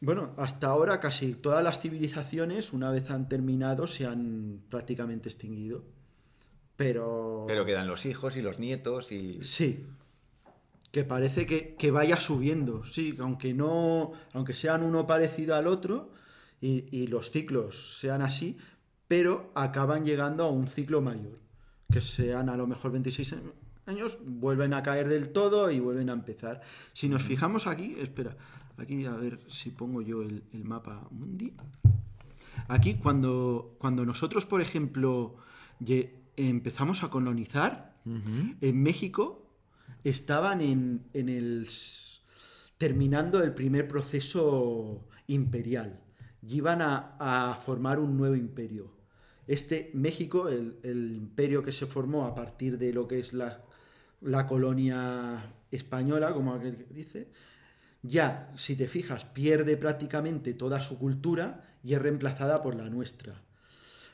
Bueno, hasta ahora casi todas las civilizaciones, una vez han terminado, se han prácticamente extinguido. Pero... Pero quedan los hijos y los nietos y... Sí, que parece que, vaya subiendo, sí, aunque no, aunque sean uno parecido al otro y, los ciclos sean así, pero acaban llegando a un ciclo mayor, que sean a lo mejor 26 años, vuelven a caer del todo y vuelven a empezar. Si nos fijamos aquí, espera, aquí a ver si pongo yo el, mapa mundi. Aquí cuando, cuando nosotros, por ejemplo, empezamos a colonizar, en México estaban en, el terminando el primer proceso imperial y iban a, formar un nuevo imperio. Este México, el, imperio que se formó a partir de lo que es la, la colonia española, como aquel dice, ya, si te fijas, pierde prácticamente toda su cultura y es reemplazada por la nuestra.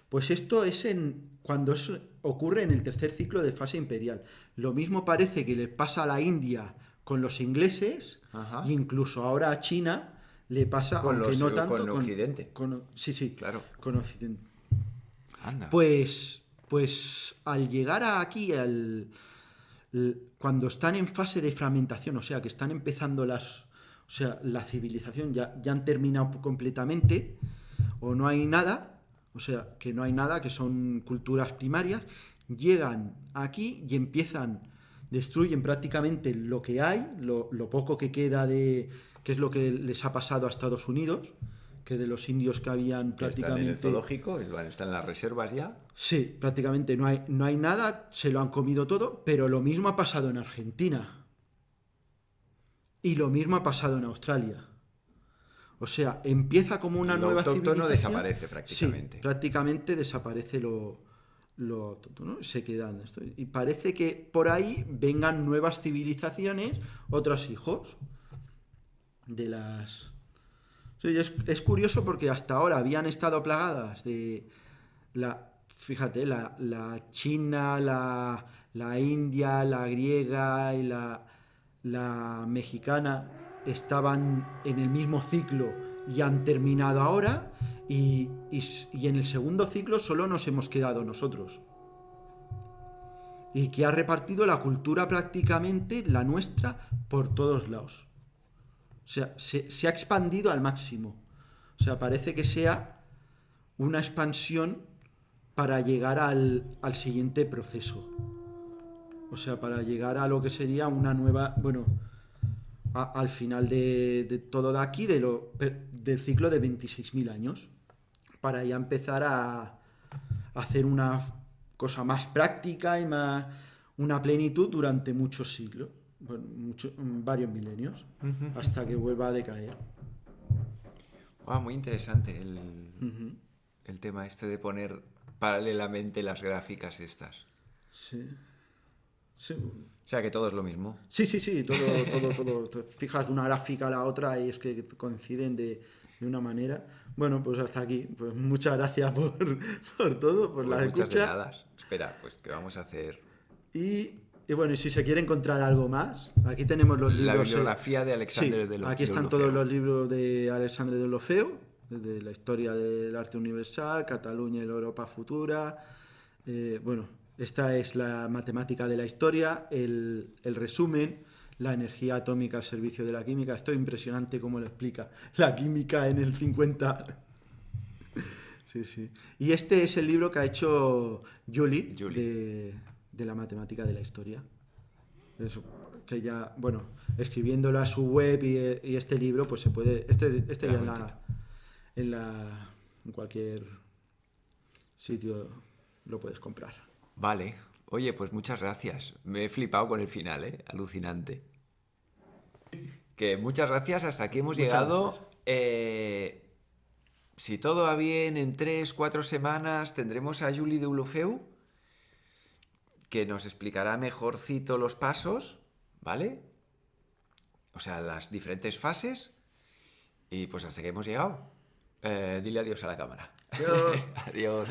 Pues esto es en, cuando ocurre en el tercer ciclo de fase imperial. Lo mismo parece que le pasa a la India con los ingleses e incluso ahora a China le pasa, con aunque no tanto con Occidente. sí, sí, claro. Con Occidente. Pues, pues al llegar aquí, al, cuando están en fase de fragmentación, o sea, que están empezando las, o sea, la civilización ya, ya han terminado completamente o no hay nada, o sea, que no hay nada, que son culturas primarias, llegan aquí y empiezan, destruyen prácticamente lo que hay, lo, poco que queda de, que es lo que les ha pasado a Estados Unidos, que de los indios que habían prácticamente... Están en el zoológico, están en las reservas ya. Sí, prácticamente no hay, no hay nada, se lo han comido todo, pero lo mismo ha pasado en Argentina. Y lo mismo ha pasado en Australia. O sea, empieza como una lo nueva civilización. desaparece prácticamente. Sí, prácticamente desaparece lo, lo autóctono, se quedan esto. Y parece que por ahí vengan nuevas civilizaciones, otros hijos de las... Sí, es, curioso porque hasta ahora habían estado plagadas de la, fíjate, la, la China, la, India, la griega y la, la mexicana estaban en el mismo ciclo y han terminado ahora y, en el segundo ciclo solo nos hemos quedado nosotros. Y que ha repartido la cultura prácticamente, la nuestra, por todos lados. O sea, se, ha expandido al máximo. O sea, parece que sea una expansión para llegar al, al siguiente proceso. O sea, para llegar a lo que sería una nueva, bueno, al final de, todo de aquí, de lo, del ciclo de 26.000 años, para ya empezar a, hacer una cosa más práctica y más una plenitud durante muchos siglos. varios milenios hasta que vuelva a decaer. muy interesante el, el tema este de poner paralelamente las gráficas estas. Sí. O sea que todo es lo mismo. Sí, sí, sí, todo, todo, todo. fijas de una gráfica a la otra y es que coinciden de, de una manera. Bueno, pues hasta aquí. Pues muchas gracias por, por todo, por pues escucha. Espera, pues que vamos a hacer. Y, y, bueno, y si se quiere encontrar algo más, aquí tenemos los libros. La bibliografía de Alexandre de Aquí están todos los libros de Alexandre de Olofeo, desde la historia del arte universal, Cataluña y la Europa futura. Eh, bueno, esta es la matemática de la historia, el, el resumen la energía atómica al servicio de la química. Esto es impresionante cómo lo explica la química en el 50. Sí, sí. Y este es el libro que ha hecho Julie, De, la matemática de la historia. que ya, bueno, escribiéndolo a su web y, este libro, pues se puede. Este, este en la, en la. en cualquier sitio lo puedes comprar. Vale. Oye, pues muchas gracias. Me he flipado con el final, ¿eh? Alucinante. Que muchas gracias, hasta aquí hemos llegado. Eh, si todo va bien, en tres, cuatro semanas tendremos a Julie de Ulufeu, que nos explicará mejorcito los pasos, ¿vale? O sea, las diferentes fases. Y pues hasta que hemos llegado. Eh, dile adiós a la cámara. Adiós. adiós.